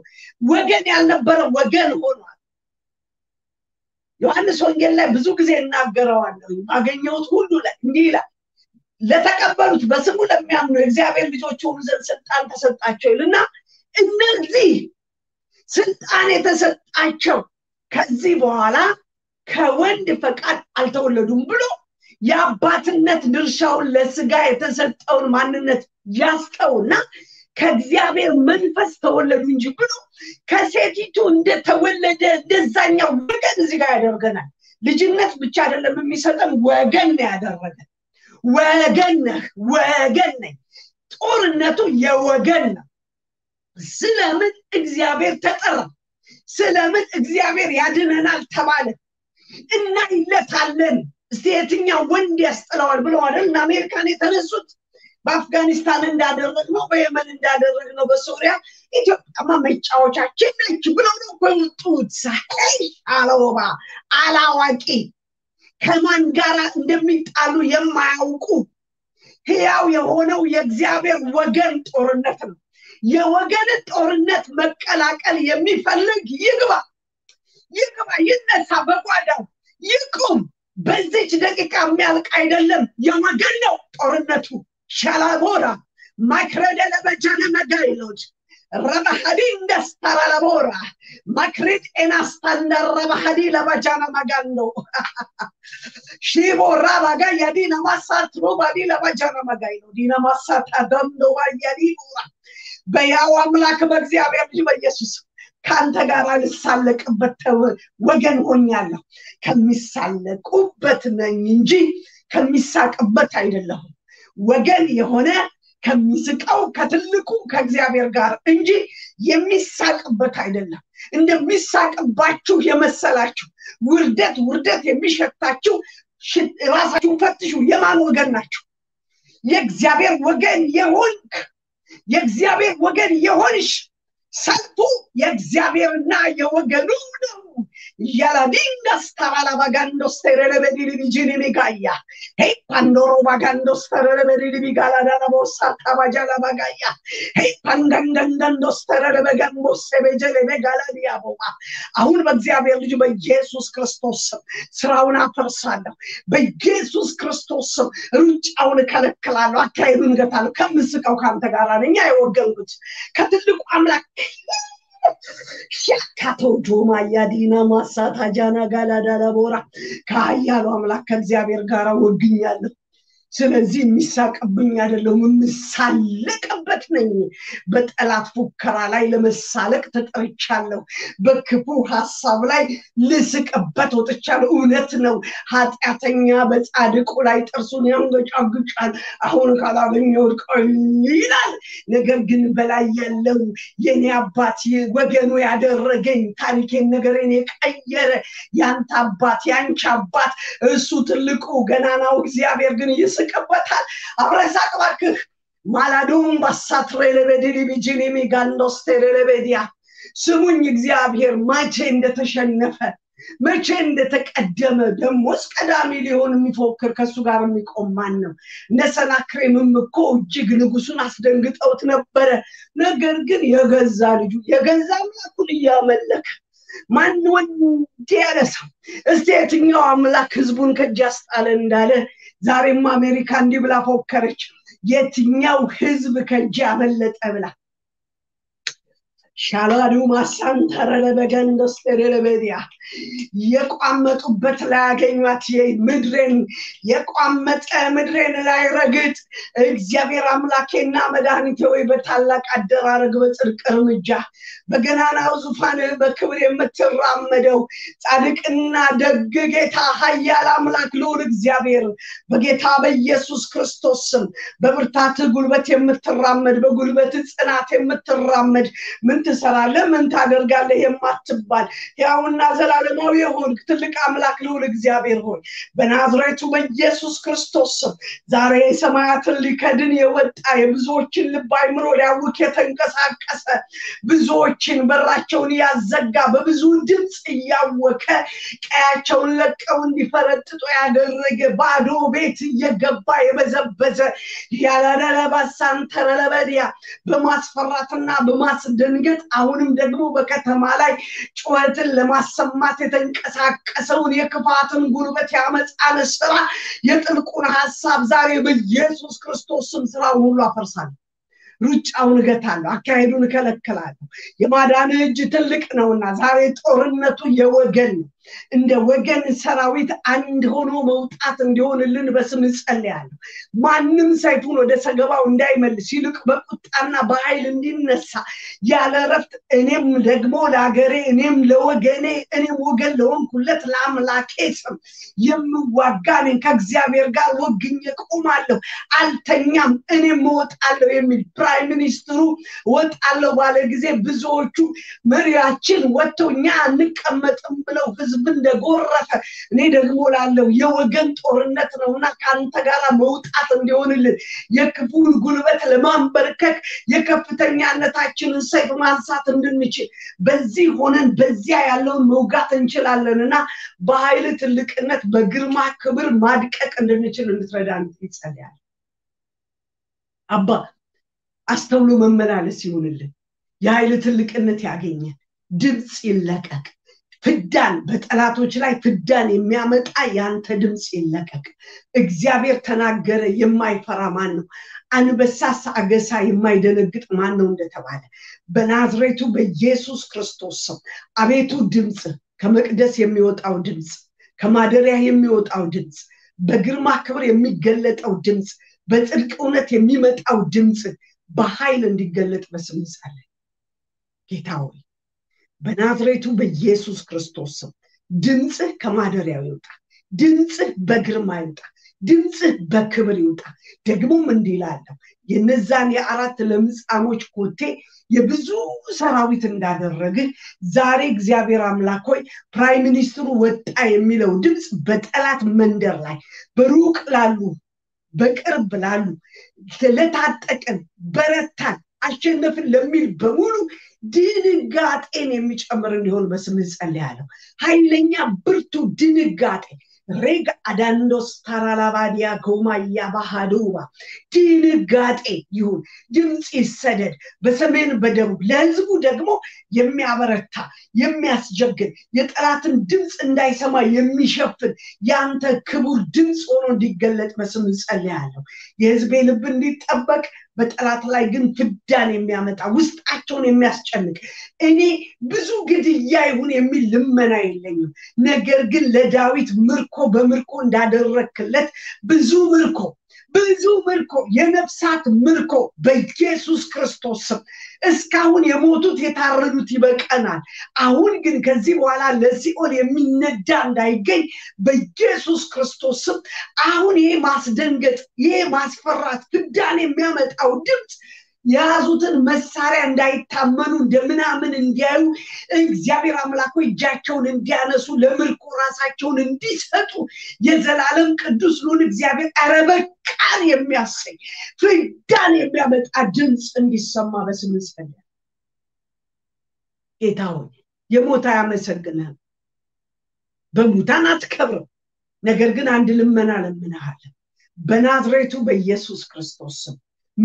ወገን ያልነበረ ወገን ሆኗል። ዮሐንስ ወንጌል ላይ ብዙ ጊዜ እናገረዋለሁ። ባገኘሁት ሁሉ ላይ እንዲህ ይላል ለተቀበሉት በስሙ ለሚያምኑ የእግዚአብሔር ልጆች ሆኑ ዘንድ ስልጣን ተሰጣቸው ይልና እነዚህ ስልጣን የተሰጣቸው ከዚህ በኋላ ከወንድ ፈቃድ አልተወለዱም ብሎ የአባትነት ድርሻውን ለስጋ የተሰጠውን ማንነት ያስጠውና ከእግዚአብሔር መንፈስ ተወለዱ እንጂ ብሎ ከሴቲቱ እንደተወለደ እንደዛኛው ወገን እዚህ ያደርገናል። ልጅነት ብቻ አይደለም የሚሰጠን ወገን ነው ያደረገን። ወገን ነህ ወገን ነኝ። ጦርነቱ የወገን ነው። ስለምን እግዚአብሔር ተጠራ? ስለምን እግዚአብሔር ያድነናል ተባለ እናይለታለን። እስቲ የትኛው ወንድ ያስጥለዋል ብለው አይደል? አሜሪካን የተነሱት። በአፍጋኒስታን እንዳደረግ ነው በየመን እንዳደረግ ነው በሶሪያ ኢትዮጵያማ መጫወቻችን ነች ብለው ነው በወጡት አለወባ አላዋቂ ከማን ጋር እንደሚጣሉ የማያውቁ። ህያው የሆነው የእግዚአብሔር ወገን ጦርነት ነው። የወገን ጦርነት መቀላቀል የሚፈልግ ይግባ ይግባ ይነሳ በጓዳው ይቁም። በዚች ደቂቃ የሚያልቅ አይደለም። የወገን ነው ጦርነቱ። ሻላቦራ ማክረደ ለበጀነ መጋይሎች ረባሃዲ እንደስተራለቦራ ማክሪት ኤናስታንደ ረባሃዲ ለበጃነ መጋን ነው። ሺቦራ ባጋ ያዲነ ማሳት ሮባዲ ለበጃነ መጋይ ነው። ዲነ ማሳት አደምዶ ባያዲ ቡራ በያው አምላክ በእግዚአብሔር ልጅ በኢየሱስ ከአንተ ጋር ልሳለቅበት ወገን ሆኛለሁ። ከሚሳለቁበት ነኝ እንጂ ከሚሳቅበት አይደለሁም። ወገን የሆነ ከሚስቀው ከትልቁ ከእግዚአብሔር ጋር እንጂ የሚሳቅበት አይደለም። እንደሚሳቅባችሁ የመሰላችሁ ውርደት ውርደት የሚሸታችሁ ራሳችሁን ፈትሹ የማን ወገን ናችሁ? የእግዚአብሔር ወገን የሆንክ የእግዚአብሔር ወገን የሆንሽ ሰልፉ የእግዚአብሔርና የወገኑ ነው ያላዲንጋስ ታባላባጋንዶስ ተረረበዲሊቢጂኒ ሚጋያ ሄይ ፓንዶሮ ባጋንዶስ ተረረበዲሊቢጋላዳናቦሳ ታባጃላባጋያ ሄይ ፓንጋንጋንጋንዶስ ተረረበጋንቦስ ቤጀሌቤጋላዲያቦባ አሁን በእግዚአብሔር ልጅ በኢየሱስ ክርስቶስ ስም ስራውን አፈርሳለሁ በኢየሱስ ክርስቶስ ስም ሩጫውን እከለክላለሁ አካሄዱን እገታለሁ ከምስቀው ከአንተ ጋር ነኝ የወገንኩት ከትልቁ አምላክ ሻካቶ ጆማ ያዲና ማሳታ ጃና አምላክ ከእግዚአብሔር ጋር ወግኛለሁ ስለዚህ የሚሳቅብኝ አይደለሁም የምሳለቅበት ነኝ። በጠላት ፉከራ ላይ ለመሳለቅ ተጠርቻለሁ። በክፉ ሀሳብ ላይ ልስቅበት ወጥቻለሁ። እውነት ነው። ኃጢአተኛ በጻድቁ ላይ ጥርሱን ያንገጫግጫል። አሁን ካላገኘ ወድቀኝ ይላል። ነገር ግን በላይ ያለው የኔ አባት ወገኑ ያደረገኝ ታሪኬን ነገሬን የቀየረ ያንተ አባት ያንቺ አባት እሱ ትልቁ ገናናው እግዚአብሔር ግን ይስቅበታል። አብረሳቅ እባክህ ማላዶም ባሳትሬለበድሪ ቢጂኒ ሚጋንዶስቴሬለበዲያ ስሙኝ እግዚአብሔር መቼ እንደተሸነፈ መቼ እንደተቀደመ ደሞስ ቀዳሚ ሊሆን የሚፎክር ከእሱ ጋር የሚቆም ማን ነው? እነ ሰናክሬምም እኮ እጅግ ንጉሱን አስደንግጠውት ነበረ። ነገር ግን የገዛ ልጁ የገዛ አምላኩን እያመለከ ማን ወንድ ያለ እስቲ የትኛው አምላክ ህዝቡን ከእጅ ያስጣለ እንዳለ ዛሬም አሜሪካ እንዲህ ብላ ፎከረች። የትኛው ህዝብ ከእጅ ያመለጠ ብላ ሻላዱ ማሳንተረለበገንደስቴሬለበዲያ የቋመጡበት ላይ ያገኟት ምድሬን የቋመጠ ምድሬን ላይ ረግጥ እግዚአብሔር አምላኬና መድኃኒቴ ወይ በታላቅ አደራረግ በጽድቅ እርምጃ በገናናው ዙፋን በክብር የምትራመደው ጻድቅና ደግ ጌታ ሀያል አምላክ ልዑል እግዚአብሔር በጌታ በኢየሱስ ክርስቶስ ስም በብርታት ጉልበት የምትራመድ በጉልበት ጽናት የምትራመድ ምን ትሰራለህ? ምን ታደርጋለህ? የማትባል ያውና ዘላለማዊ የሆንክ ትልቅ አምላክ ልዑል እግዚአብሔር ሆይ በናዝሬቱ በኢየሱስ ክርስቶስ ስም ዛሬ ሰማያትን ሊከድን የወጣ የብዙዎችን ልብ አይምሮ ሊያውክ የተንቀሳቀሰ ብዙዎችን በራቸውን ያዘጋ በብዙ ድምፅ እያወከ ቀያቸውን ለቀው እንዲፈረጥጦ ያደረገ ባዶ ቤት እየገባ የበዘበዘ ያላደረባሳንተረለበዲያ በማስፈራትና በማስደንገጥ አይነት አሁንም ደግሞ በከተማ ላይ ጩኸትን ለማሰማት የተንቀሳቀሰውን የክፋትን ጉልበት ያመፃን ስራ የጥልቁን ሀሳብ ዛሬ በኢየሱስ ክርስቶስ ስም ስራውን ሁሉ አፈርሳለሁ። ሩጫውን እገታለሁ፣ አካሄዱን እከለክላለሁ። የማዳን እጅ ትልቅ ነውና ዛሬ ጦርነቱ የወገን ነው። እንደ ወገን ሰራዊት አንድ ሆኖ መውጣት እንዲሆንልን በስም ጸልያለሁ። ማንም ሰይፉን ወደ ሰገባው እንዳይመልስ ይልቅ በቁጣና በኃይል እንዲነሳ ያለ ረፍት እኔም ደግሞ ለሀገሬ እኔም ለወገኔ እኔም ወገን ለሆንኩለት ለአምላኬ ስም የምዋጋ ነኝ። ከእግዚአብሔር ጋር ወግኜ ቆማለሁ፣ አልተኛም፣ እኔም እወጣለሁ የሚል prime ሚኒስትሩ እወጣለሁ ባለ ጊዜ ብዙዎቹ መሪያችን ወጥተው እኛ አንቀመጥም ብለው ህዝብ እንደጎረፈ እኔ ደግሞ ላለው የወገን ጦርነት ነውና ከአንተ ጋር መውጣት እንዲሆንልን የክፉን ጉልበት ለማንበርከክ የከፍተኛነታችንን ሰይፍ ማንሳት እንድንችል በዚህ ሆነን በዚያ ያለውን መውጋት እንችላለን እና በኃይል ትልቅነት በግርማ ክብር ማድቀቅ እንድንችል እንድትረዳን ይጸልያል። አባ አስተውሎ መመላለስ ይሁንልን። የኃይል ትልቅነት ያገኘን ድምፅ ይለቀቅ። ፍዳን በጠላቶች ላይ ፍዳን የሚያመጣ ያንተ ድምፅ ይለቀቅ። እግዚአብሔር ተናገረ የማይፈራ ማን ነው? አንበሳስ አገሳ የማይደነግጥ ማን ነው እንደተባለ በናዝሬቱ በኢየሱስ ክርስቶስ ስም አቤቱ ድምፅ ከመቅደስ የሚወጣው ድምፅ ከማደሪያ የሚወጣው ድምፅ በግርማ ክብር የሚገለጠው ድምፅ በጽድቅ እውነት የሚመጣው ድምፅ በኃይል እንዲገለጥ በስም ጌታ ሆይ በናዝሬቱ በኢየሱስ ክርስቶስ ስም ድምፅህ ከማደሪያው ይውጣ። ድምፅህ በግርማ ይውጣ። ድምፅህ በክብር ይውጣ። ደግሞም እንዲህ የነዛን የአራት ለምጻሞች ኮቴ የብዙ ሰራዊት እንዳደረግህ ዛሬ እግዚአብሔር አምላክ ሆይ ፕራይም ሚኒስትሩ ወጣ የሚለው ድምፅ በጠላት መንደር ላይ በሩቅ ላሉ በቅርብ ላሉ ለታጠቅን በረታን አሸነፍን ለሚል በሙሉ ድንጋጤን የሚጨምር እንዲሆን በስም ጸልያለሁ። ኃይለኛ ብርቱ ድንጋጤ ሬግ አዳንዶስ ታራላባዲያ ጎማያ ባህዱባ ድንጋጤ ይሁን፣ ድምፅ ይሰደድ በሰሜን በደቡብ ለህዝቡ ደግሞ የሚያበረታ የሚያስጀግን የጠላትን ድምፅ እንዳይሰማ የሚሸፍን የአንተ ክቡር ድምፅ ሆኖ እንዲገለጥ በስም ጸልያለሁ። የህዝቤ ልብ እንዲጠበቅ በጠላት ላይ ግን ፍዳን የሚያመጣ ውስጣቸውን የሚያስጨንቅ እኔ ብዙ ግድያ ይሁን የሚል ልመና የለኝም። ነገር ግን ለዳዊት ምርኮ በምርኮ እንዳደረክለት ብዙ ምርኮ ብዙ ምርኮ የነፍሳት ምርኮ በኢየሱስ ክርስቶስ ስም እስካሁን የሞቱት የታረዱት ይበቀናል። አሁን ግን ከዚህ በኋላ ለሲኦል የሚነዳ እንዳይገኝ በኢየሱስ ክርስቶስ ስም አሁን ይሄ ማስደንገጥ፣ ይሄ ማስፈራት፣ ፍዳን የሚያመጣው ድምፅ የያዙትን መሳሪያ እንዳይታመኑ እንደምናምን እንዲያዩ እግዚአብሔር አምላኮ እጃቸውን እንዲያነሱ ለምርኮ ራሳቸውን እንዲሰጡ የዘላለም ቅዱስ ሉን እግዚአብሔር ኧረ በቃን የሚያሰኝ ፍዳን የሚያመጣ ድምፅ እንዲሰማ በስም ጌታ ሆይ የሞት አያመሰግንህም፣ በሙታን አትከብርም። ነገር ግን አንድ ልመና ለምንሃለን በናዝሬቱ በኢየሱስ ክርስቶስ ስም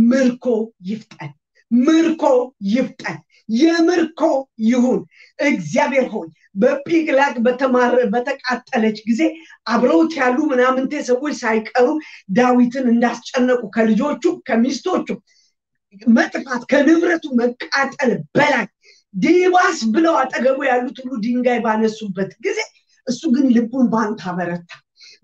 ምርኮ ይፍጠን፣ ምርኮ ይፍጠን፣ የምርኮ ይሁን። እግዚአብሔር ሆይ በጲቅላቅ በተቃጠለች ጊዜ አብረውት ያሉ ምናምንቴ ሰዎች ሳይቀሩ ዳዊትን እንዳስጨነቁ ከልጆቹ ከሚስቶቹ መጥፋት ከንብረቱ መቃጠል በላይ ዲባስ ብለው አጠገቡ ያሉት ሁሉ ድንጋይ ባነሱበት ጊዜ እሱ ግን ልቡን በአንተ አበረታ።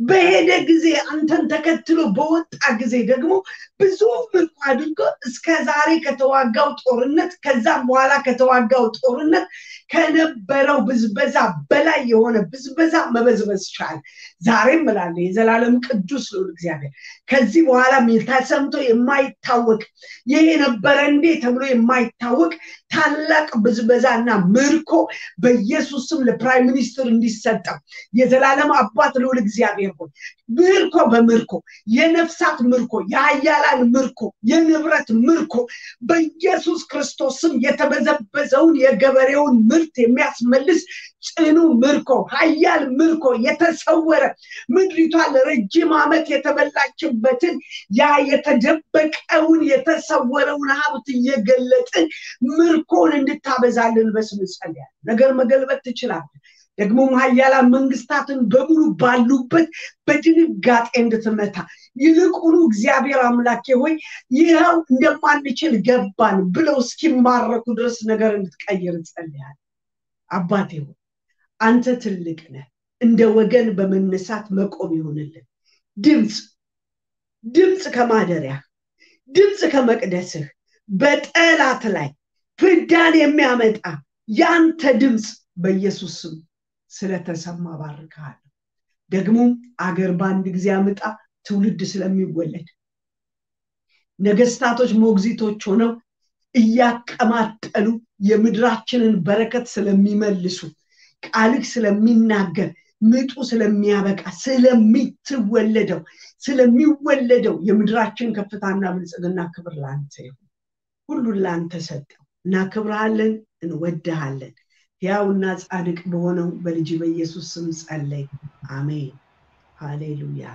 በሄደ ጊዜ አንተን ተከትሎ በወጣ ጊዜ ደግሞ ብዙ ምርኮ አድርጎ እስከ ዛሬ ከተዋጋው ጦርነት ከዛም በኋላ ከተዋጋው ጦርነት ከነበረው ብዝበዛ በላይ የሆነ ብዝበዛ መበዝበዝ ቻለ። ዛሬም እላለሁ የዘላለም ቅዱስ ልዑል እግዚአብሔር ከዚህ በኋላ ተሰምቶ የማይታወቅ ይሄ ነበረ እንዴ ተብሎ የማይታወቅ ታላቅ ብዝበዛና ምርኮ በኢየሱስ ስም ለፕራይም ሚኒስትር እንዲሰጠው የዘላለም አባት ልዑል እግዚአብሔር ሆይ ምርኮ በምርኮ የነፍሳት ምርኮ፣ የሀያላን ምርኮ፣ የንብረት ምርኮ በኢየሱስ ክርስቶስ ስም የተበዘበዘውን የገበሬውን ምርት የሚያስመልስ ጽኑ ምርኮ፣ ሀያል ምርኮ፣ የተሰወረ ምድሪቷ ለረጅም ዓመት የተበላችበትን ያ የተደበቀውን የተሰወረውን ሀብት እየገለጥን ምርኮን እንድታበዛልን በስም ጸልያለሁ። ነገር መገልበጥ ትችላለህ። ደግሞም ሀያላን መንግስታትን በሙሉ ባሉበት በድንጋጤ እንድትመታ ይልቁኑ እግዚአብሔር አምላኬ ሆይ ይኸው እንደማንችል ገባን ብለው እስኪማረኩ ድረስ ነገር እንድትቀይር ጸልያለሁ። አባቴ ሆይ አንተ ትልቅ ነህ። እንደ ወገን በመነሳት መቆም ይሆንልን። ድምፅ ድምፅ ከማደሪያ ድምፅ ከመቅደስህ በጠላት ላይ ፍዳን የሚያመጣ ያንተ ድምፅ በኢየሱስ ስም ስለተሰማ ባርካለሁ። ደግሞ አገር በአንድ ጊዜ አምጣ ትውልድ ስለሚወለድ ነገስታቶች ሞግዚቶች ሆነው እያቀማጠሉ የምድራችንን በረከት ስለሚመልሱ ቃልህ ስለሚናገር ምጡ ስለሚያበቃ ስለሚትወለደው ስለሚወለደው የምድራችን ከፍታና ብልጽግና ክብር ለአንተ ይሁን። ሁሉን ለአንተ ሰጠው። እናክብርሃለን፣ እንወድሃለን። ሕያውና ጻድቅ በሆነው በልጅ በኢየሱስ ስም ጸለይ፣ አሜን። ሃሌሉያ።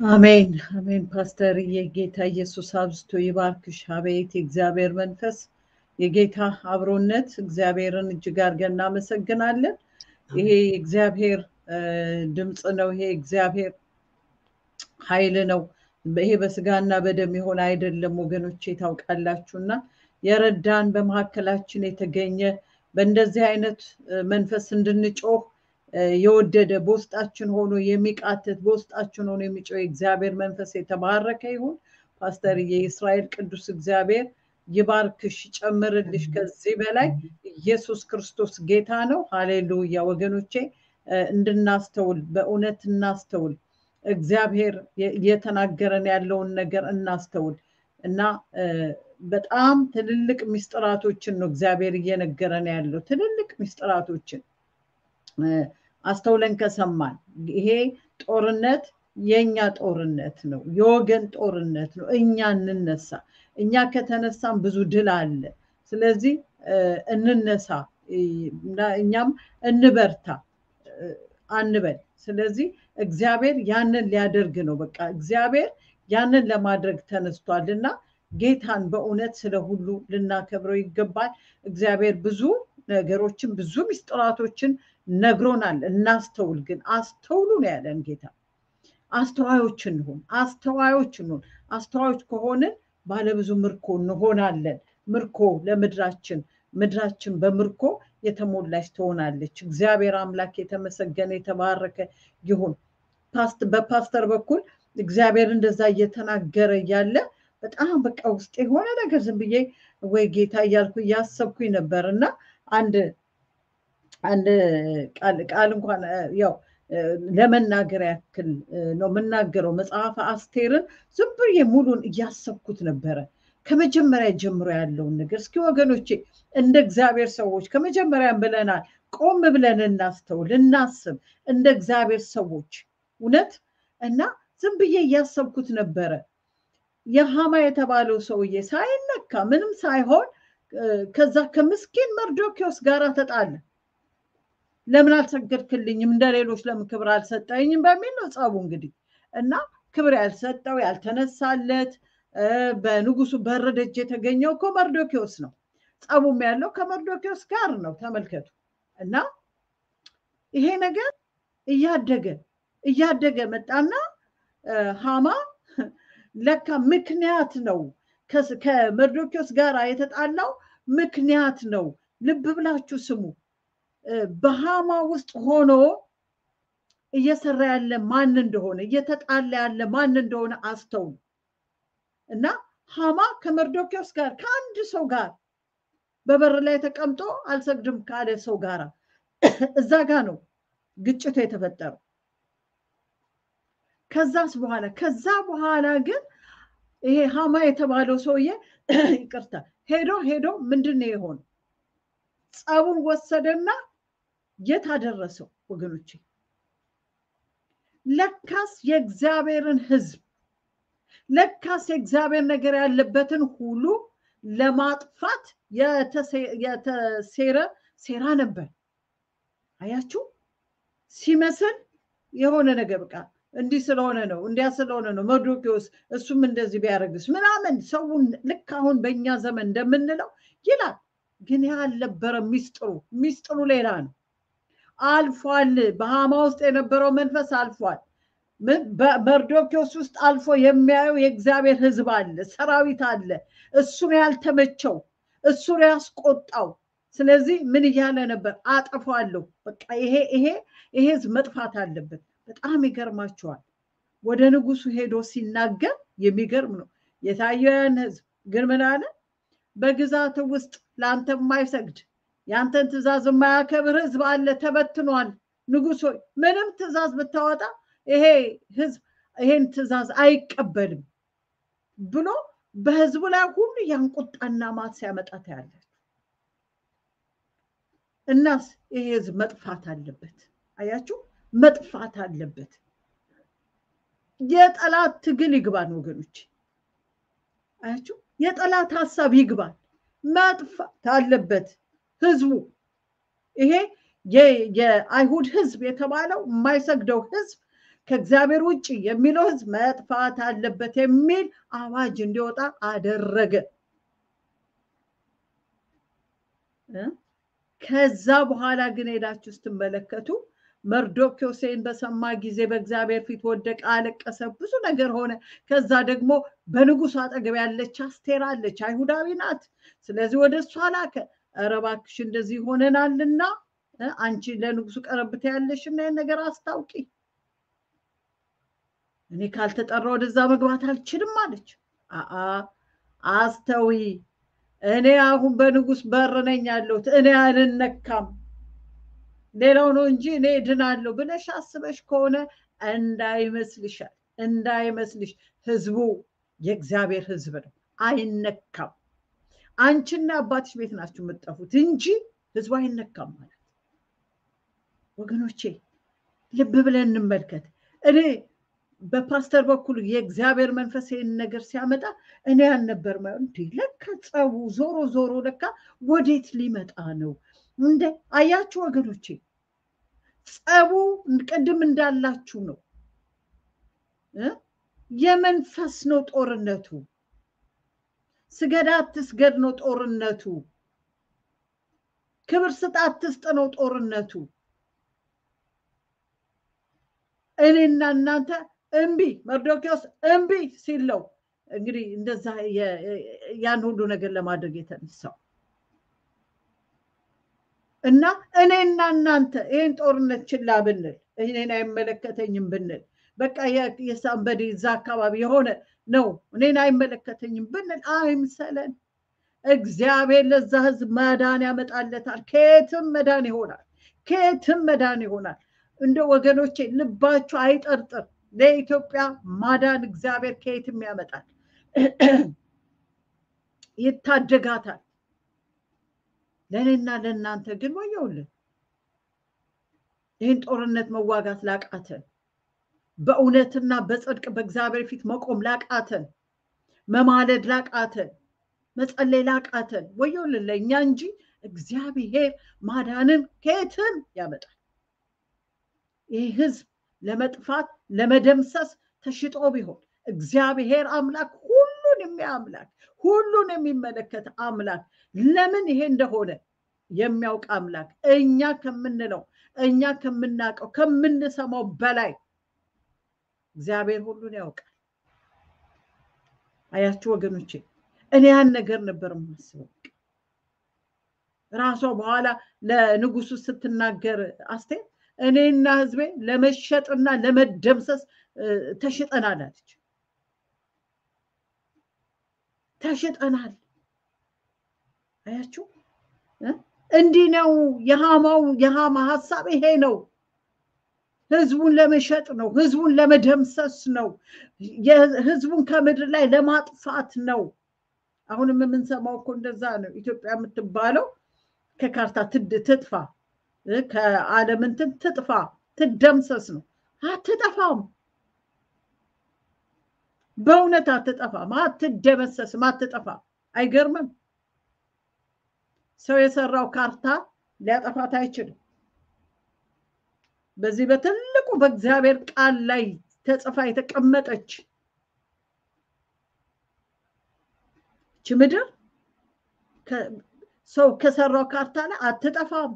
አሜን አሜን። ፓስተር የጌታ ኢየሱስ አብዝቶ ይባርክሽ። አቤት የእግዚአብሔር መንፈስ የጌታ አብሮነት እግዚአብሔርን እጅግ አድርገን እናመሰግናለን። ይሄ የእግዚአብሔር ድምፅ ነው። ይሄ እግዚአብሔር ኃይል ነው። ይሄ በስጋና በደም የሆነ አይደለም ወገኖቼ፣ ታውቃላችሁና የረዳን በመካከላችን የተገኘ በእንደዚህ አይነት መንፈስ እንድንጮህ የወደደ በውስጣችን ሆኖ የሚቃትት በውስጣችን ሆኖ የሚጮህ የእግዚአብሔር መንፈስ የተባረከ ይሁን። ፓስተር የእስራኤል ቅዱስ እግዚአብሔር ይባርክሽ፣ ይጨምርልሽ። ከዚህ በላይ ኢየሱስ ክርስቶስ ጌታ ነው። ሃሌሉያ ወገኖቼ፣ እንድናስተውል በእውነት እናስተውል። እግዚአብሔር እየተናገረን ያለውን ነገር እናስተውል እና በጣም ትልልቅ ሚስጥራቶችን ነው እግዚአብሔር እየነገረን ያለው ትልልቅ ሚስጥራቶችን አስተውለን ከሰማን ይሄ ጦርነት የእኛ ጦርነት ነው፣ የወገን ጦርነት ነው። እኛ እንነሳ። እኛ ከተነሳን ብዙ ድል አለ። ስለዚህ እንነሳ፣ እኛም እንበርታ አንበል። ስለዚህ እግዚአብሔር ያንን ሊያደርግ ነው። በቃ እግዚአብሔር ያንን ለማድረግ ተነስቷል እና ጌታን በእውነት ስለ ልናከብረው ይገባል። እግዚአብሔር ብዙ ነገሮችን ብዙ ሚስጥራቶችን ነግሮናል። እናስተውል ግን አስተውሉ ነው ያለን ጌታ። አስተዋዮች እንሁን፣ አስተዋዮች እንሁን። አስተዋዮች ከሆንን ባለብዙ ምርኮ እንሆናለን። ምርኮ ለምድራችን ምድራችን በምርኮ የተሞላች ትሆናለች። እግዚአብሔር አምላክ የተመሰገነ የተባረከ ይሁን። በፓስተር በኩል እግዚአብሔር እንደዛ እየተናገረ እያለ በጣም በቃ ውስጥ የሆነ ነገር ዝም ብዬ ወይ ጌታ እያልኩ እያሰብኩኝ ነበር እና አንድ አንድ ቃል እንኳን ያው ለመናገር ያክል ነው የምናገረው። መጽሐፈ አስቴርን ዝም ብዬ ሙሉን እያሰብኩት ነበረ ከመጀመሪያ ጀምሮ ያለውን ነገር። እስኪ ወገኖቼ እንደ እግዚአብሔር ሰዎች ከመጀመሪያም ብለናል፣ ቆም ብለን እናስተውል፣ እናስብ እንደ እግዚአብሔር ሰዎች እውነት እና ዝም ብዬ እያሰብኩት ነበረ። የሃማ የተባለው ሰውዬ ሳይነካ ምንም ሳይሆን ከዛ ከምስኪን መርዶኪዎስ ጋር ተጣለ። ለምን አልሰገድክልኝም? እንደ ሌሎች ለምን ክብር አልሰጠኝም? በሚል ነው ጸቡ እንግዲህ እና ክብር ያልሰጠው ያልተነሳለት በንጉሱ በር ደጅ የተገኘው እኮ መርዶኪዎስ ነው። ጸቡም ያለው ከመርዶኪዎስ ጋር ነው። ተመልከቱ እና ይሄ ነገር እያደገ እያደገ መጣና ሃማ ለካ ምክንያት ነው ከመርዶኪዎስ ጋር የተጣላው ምክንያት ነው። ልብ ብላችሁ ስሙ። በሃማ ውስጥ ሆኖ እየሰራ ያለ ማን እንደሆነ እየተጣላ ያለ ማን እንደሆነ አስተውሉ። እና ሃማ ከመርዶኪዎስ ጋር ከአንድ ሰው ጋር በበር ላይ ተቀምጦ አልሰግድም ካለ ሰው ጋር እዛ ጋ ነው ግጭቱ የተፈጠረው። ከዛስ በኋላ ከዛ በኋላ ግን ይሄ ሃማ የተባለው ሰውዬ ይቅርታ ሄዶ ሄዶ ምንድን ነው የሆነ ጸቡን ወሰደና የት አደረሰው ወገኖቼ? ለካስ የእግዚአብሔርን ሕዝብ ለካስ የእግዚአብሔር ነገር ያለበትን ሁሉ ለማጥፋት የተሴረ ሴራ ነበር። አያችሁ፣ ሲመስል የሆነ ነገር በቃ እንዲህ ስለሆነ ነው እንዲያ ስለሆነ ነው መርዶክዮስ እሱም እንደዚህ ቢያደርግስ ምናምን ሰውን ልክ አሁን በእኛ ዘመን እንደምንለው ይላል። ግን ያ አልነበረም ሚስጥሩ። ሚስጥሩ ሌላ ነው። አልፏል። በሃማ ውስጥ የነበረው መንፈስ አልፏል። መርዶክዮስ ውስጥ አልፎ የሚያየው የእግዚአብሔር ሕዝብ አለ፣ ሰራዊት አለ። እሱን ያልተመቸው እሱን ያስቆጣው። ስለዚህ ምን እያለ ነበር? አጠፋለሁ። በቃ ይሄ ይሄ ይሄ መጥፋት አለበት። በጣም ይገርማቸዋል። ወደ ንጉሱ ሄዶ ሲናገር የሚገርም ነው የታየው። ያን ሕዝብ ግን ምን አለ? በግዛት ውስጥ ለአንተ የማይሰግድ የአንተን ትእዛዝ የማያከብር ሕዝብ አለ፣ ተበትኗል። ንጉሥ ሆይ ምንም ትእዛዝ ብታወጣ ይሄ ሕዝብ ይሄን ትእዛዝ አይቀበልም ብሎ በሕዝቡ ላይ ሁሉ ያን ቁጣና ማት ሲያመጣ ታያለች። እናስ ይሄ ሕዝብ መጥፋት አለበት። አያችሁ መጥፋት አለበት። የጠላት ትግል ይግባን ወገኖች፣ አያችሁ የጠላት ሀሳብ ይግባን። መጥፋት አለበት ህዝቡ። ይሄ የአይሁድ ህዝብ የተባለው የማይሰግደው ህዝብ ከእግዚአብሔር ውጭ የሚለው ህዝብ መጥፋት አለበት የሚል አዋጅ እንዲወጣ አደረገ። ከዛ በኋላ ግን ሄዳችሁ ስትመለከቱ መርዶክዮስን በሰማ ጊዜ በእግዚአብሔር ፊት ወደቀ፣ አለቀሰ፣ ብዙ ነገር ሆነ። ከዛ ደግሞ በንጉሱ አጠገብ ያለች አስቴር አለች፣ አይሁዳዊ ናት። ስለዚህ ወደ እሷ ላከ። ኧረ እባክሽ እንደዚህ ሆነናልና አንቺ ለንጉሱ ቀረብታ ያለሽና ይህን ነገር አስታውቂ፣ እኔ ካልተጠራ ወደዛ መግባት አልችልም አለች። አአ አስተዊ፣ እኔ አሁን በንጉስ በር ነኝ ያለሁት፣ እኔ አልነካም ሌላው ነው እንጂ እኔ ድናለሁ ብለሽ አስበሽ ከሆነ እንዳይመስልሻል፣ እንዳይመስልሽ። ህዝቡ የእግዚአብሔር ህዝብ ነው፣ አይነካም። አንቺና አባትሽ ቤት ናችሁ የምትጠፉት እንጂ ህዝቡ አይነካም ማለት ወገኖቼ፣ ልብ ብለን እንመልከት። እኔ በፓስተር በኩል የእግዚአብሔር መንፈስ ይህን ነገር ሲያመጣ እኔ አልነበር እንዲ ለካ ጸቡ ዞሮ ዞሮ ለካ ወዴት ሊመጣ ነው እንደ አያችሁ ወገኖቼ፣ ጸቡ ቅድም እንዳላችሁ ነው። የመንፈስ ነው ጦርነቱ። ስገድ አትስገድ ነው ጦርነቱ። ክብር ስጥ አትስጥ ነው ጦርነቱ። እኔና እናንተ እምቢ፣ መርዶክዮስ እምቢ ሲለው እንግዲህ እንደዛ ያን ሁሉ ነገር ለማድረግ የተነሳው እና እኔና እናንተ ይህን ጦርነት ችላ ብንል እኔን አይመለከተኝም ብንል በቃ የሳንበዴ እዛ አካባቢ የሆነ ነው እኔን አይመለከተኝም ብንል አይምሰለን። እግዚአብሔር ለዛ ህዝብ መዳን ያመጣለታል። ከየትም መዳን ይሆናል። ከየትም መዳን ይሆናል። እንደ ወገኖቼ ልባችሁ አይጠርጥር። ለኢትዮጵያ ማዳን እግዚአብሔር ከየትም ያመጣል፣ ይታደጋታል። ለእኔና ለእናንተ ግን ወየውልን። ይህን ጦርነት መዋጋት ላቃተን፣ በእውነትና በጽድቅ በእግዚአብሔር ፊት መቆም ላቃተን፣ መማለድ ላቃተን፣ መጸለይ ላቃተን ወየውልን ለእኛ እንጂ እግዚአብሔር ማዳንን ከየትም ያመጣል። ይህ ህዝብ ለመጥፋት ለመደምሰስ ተሽጦ ቢሆን እግዚአብሔር አምላክ ሁሉን የሚያምላክ ሁሉን የሚመለከት አምላክ ለምን ይሄ እንደሆነ የሚያውቅ አምላክ እኛ ከምንለው እኛ ከምናውቀው ከምንሰማው በላይ እግዚአብሔር ሁሉን ያውቃል። አያችሁ ወገኖቼ፣ እኔ ያን ነገር ነበር የማስበው። ራሷ በኋላ ለንጉሱ ስትናገር አስቴር እኔና ህዝቤ ለመሸጥና ለመደምሰስ ተሽጠናል አለች። ተሽጠናል። አያችሁ፣ እንዲህ ነው የሃማው የሃማ ሀሳብ ይሄ ነው። ህዝቡን ለመሸጥ ነው። ህዝቡን ለመደምሰስ ነው። ህዝቡን ከምድር ላይ ለማጥፋት ነው። አሁንም የምንሰማው እኮ እንደዛ ነው። ኢትዮጵያ የምትባለው ከካርታ ትጥፋ ከዓለም እንትን ትጥፋ ትደምሰስ ነው። አትጠፋም። በእውነት አትጠፋም፣ አትደመሰስም፣ አትጠፋም። አይገርምም? ሰው የሰራው ካርታ ሊያጠፋት አይችልም። በዚህ በትልቁ በእግዚአብሔር ቃል ላይ ተጽፋ የተቀመጠች ይች ምድር ሰው ከሰራው ካርታ ላይ አትጠፋም።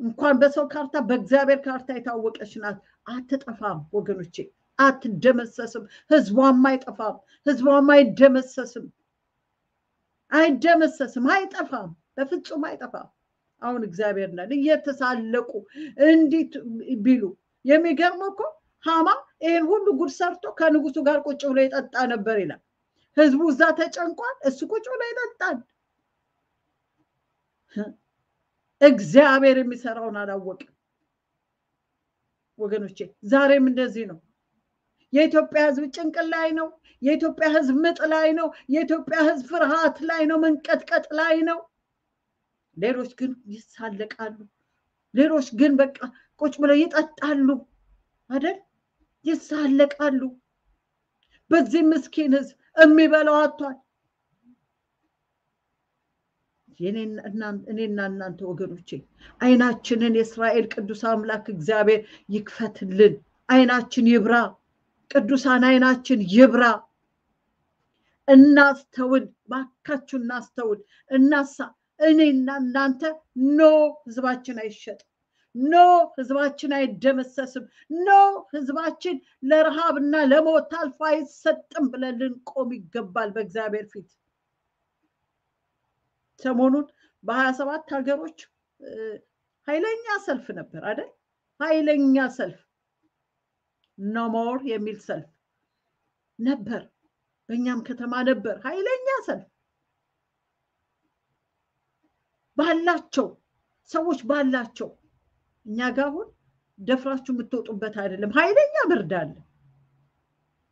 እንኳን በሰው ካርታ በእግዚአብሔር ካርታ የታወቀች ናት። አትጠፋም ወገኖቼ፣ አትደመሰስም። ህዝቧም አይጠፋም። ህዝቧም አይደመሰስም፣ አይደመሰስም፣ አይጠፋም፣ በፍጹም አይጠፋም። አሁን እግዚአብሔር ነን እየተሳለቁ እንዲት ቢሉ የሚገርመው እኮ ሀማ ይህን ሁሉ ጉድ ሰርቶ ከንጉሱ ጋር ቁጭ ብሎ የጠጣ ነበር ይላል። ህዝቡ እዛ ተጨንቋል፣ እሱ ቁጭ ብሎ ይጠጣል። እግዚአብሔር የሚሰራውን አላወቅም ወገኖቼ። ዛሬም እንደዚህ ነው። የኢትዮጵያ ህዝብ ጭንቅ ላይ ነው። የኢትዮጵያ ህዝብ ምጥ ላይ ነው። የኢትዮጵያ ህዝብ ፍርሃት ላይ ነው፣ መንቀጥቀጥ ላይ ነው። ሌሎች ግን ይሳለቃሉ። ሌሎች ግን በቃ ቁጭ ብለው ይጠጣሉ አይደል? ይሳለቃሉ። በዚህ ምስኪን ህዝብ የሚበላው አጥቷል። እኔና እናንተ ወገኖቼ አይናችንን የእስራኤል ቅዱስ አምላክ እግዚአብሔር ይክፈትልን። አይናችን ይብራ፣ ቅዱሳን አይናችን ይብራ። እናስተውል፣ ባካችሁ እናስተውል፣ እናሳ እኔና እናንተ no ህዝባችን አይሸጥም፣ no ህዝባችን አይደመሰስም፣ no ህዝባችን ለረሃብና ለሞት ታልፎ አይሰጥም ብለን ልንቆም ይገባል በእግዚአብሔር ፊት። ሰሞኑን በሀያ ሰባት ሀገሮች ኃይለኛ ሰልፍ ነበር አይደል? ኃይለኛ ሰልፍ no more የሚል ሰልፍ ነበር። በእኛም ከተማ ነበር ኃይለኛ ሰልፍ ባላቸው ሰዎች ባላቸው። እኛ ጋር አሁን ደፍራችሁ የምትወጡበት አይደለም። ኃይለኛ ብርድ አለ።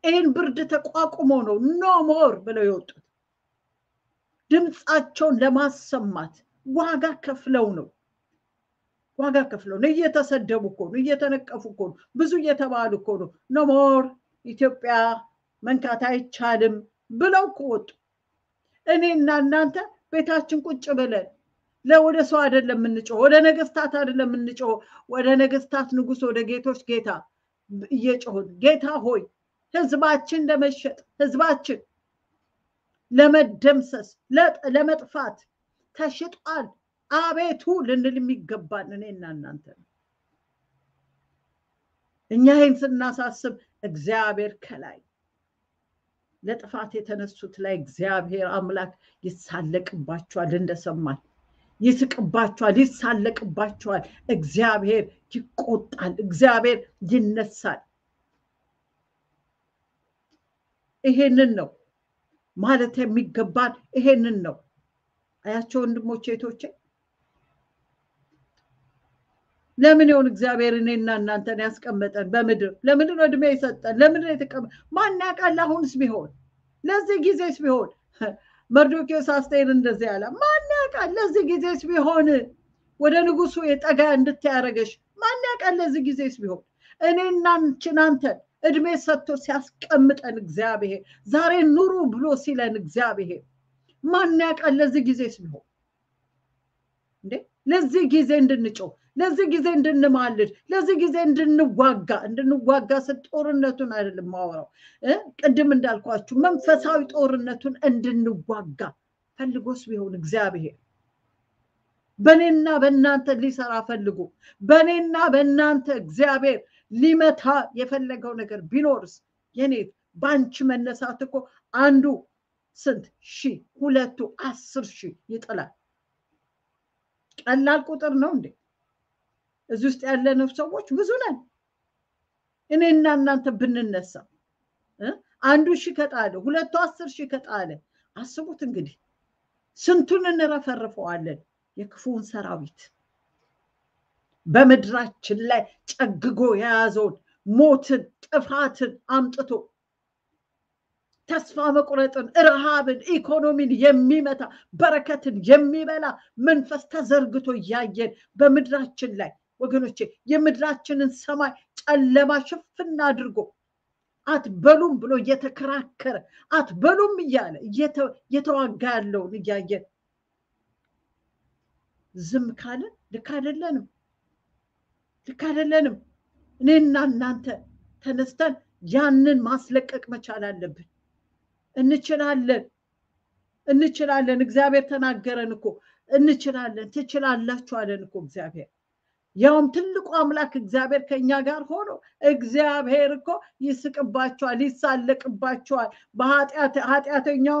ይህን ብርድ ተቋቁሞ ነው no more ብለው የወጡት። ድምፃቸውን ለማሰማት ዋጋ ከፍለው ነው ዋጋ ከፍለው ነው። እየተሰደቡ እኮ ነው፣ እየተነቀፉ እኮ ነው፣ ብዙ እየተባሉ እኮ ነው። no more ኢትዮጵያ መንካት አይቻልም ብለው እኮ ወጡ። እኔና እናንተ ቤታችን ቁጭ ብለን ለወደ ሰው አይደለም የምንጮህ፣ ወደ ነገስታት አይደለም የምንጮህ፣ ወደ ነገስታት ንጉስ፣ ወደ ጌቶች ጌታ እየጮህን ጌታ ሆይ ህዝባችን ለመሸጥ ህዝባችን ለመደምሰስ ለመጥፋት ተሽጧል፣ አቤቱ ልንል የሚገባን እኔና እናንተ ነው። እኛ ይህን ስናሳስብ እግዚአብሔር ከላይ ለጥፋት የተነሱት ላይ እግዚአብሔር አምላክ ይሳለቅባቸዋል፣ እንደሰማን ይስቅባቸዋል፣ ይሳለቅባቸዋል። እግዚአብሔር ይቆጣል፣ እግዚአብሔር ይነሳል። ይሄንን ነው ማለት የሚገባን ይሄንን ነው። አያቸው ወንድሞቼ እህቶቼ፣ ለምን ይሆን እግዚአብሔር እኔና እናንተን ያስቀመጠን በምድር? ለምንድን እድሜ የሰጠን? ለምንድን የተቀመ ማን ያውቃል? አሁንስ ቢሆን ለዚህ ጊዜስ ቢሆን መርዶኪዎስ አስቴርን እንደዚህ ያለ ማን ያውቃል? ለዚህ ጊዜስ ቢሆን ወደ ንጉሱ የጠጋ እንድታያረገሽ ማን ያውቃል? ለዚህ ጊዜስ ቢሆን እኔና አንተን እድሜ ሰጥቶ ሲያስቀምጠን እግዚአብሔር ዛሬ ኑሩ ብሎ ሲለን እግዚአብሔር ማን ያውቃል? ለዚህ ጊዜስ ቢሆን እንዴ ለዚህ ጊዜ እንድንጮህ ለዚህ ጊዜ እንድንማልድ ለዚህ ጊዜ እንድንዋጋ እንድንዋጋ ስል ጦርነቱን አይደለም ማወራው ቅድም እንዳልኳችሁ መንፈሳዊ ጦርነቱን እንድንዋጋ ፈልጎስ ቢሆን እግዚአብሔር በእኔና በእናንተ ሊሰራ ፈልጎ በእኔና በእናንተ እግዚአብሔር ሊመታ የፈለገው ነገር ቢኖርስ የኔ በአንቺ መነሳት እኮ አንዱ ስንት ሺህ ሁለቱ አስር ሺህ ይጥላል። ቀላል ቁጥር ነው እንዴ? እዚህ ውስጥ ያለነው ሰዎች ብዙ ነን። እኔና እናንተ ብንነሳ አንዱ ሺህ ከጣለ ሁለቱ አስር ሺህ ከጣለ አስቡት እንግዲህ ስንቱን እንረፈርፈዋለን። የክፉውን ሰራዊት በምድራችን ላይ ጨግጎ የያዘውን ሞትን፣ ጥፋትን አምጥቶ ተስፋ መቁረጥን፣ ረሃብን፣ ኢኮኖሚን የሚመታ በረከትን የሚበላ መንፈስ ተዘርግቶ እያየን በምድራችን ላይ ወገኖቼ የምድራችንን ሰማይ ጨለማ ሽፍና አድርጎ አትበሉም ብሎ እየተከራከረ አትበሉም እያለ እየተዋጋ ያለውን እያየን ዝም ካለን ልክ አይደለንም፣ ልክ አይደለንም። እኔና እናንተ ተነስተን ያንን ማስለቀቅ መቻል አለብን። እንችላለን፣ እንችላለን። እግዚአብሔር ተናገረን እኮ እንችላለን። ትችላላችሁ አለን እኮ እግዚአብሔር። ያውም ትልቁ አምላክ እግዚአብሔር ከኛ ጋር ሆኖ እግዚአብሔር እኮ ይስቅባቸዋል፣ ይሳለቅባቸዋል። በኃጢአተኛው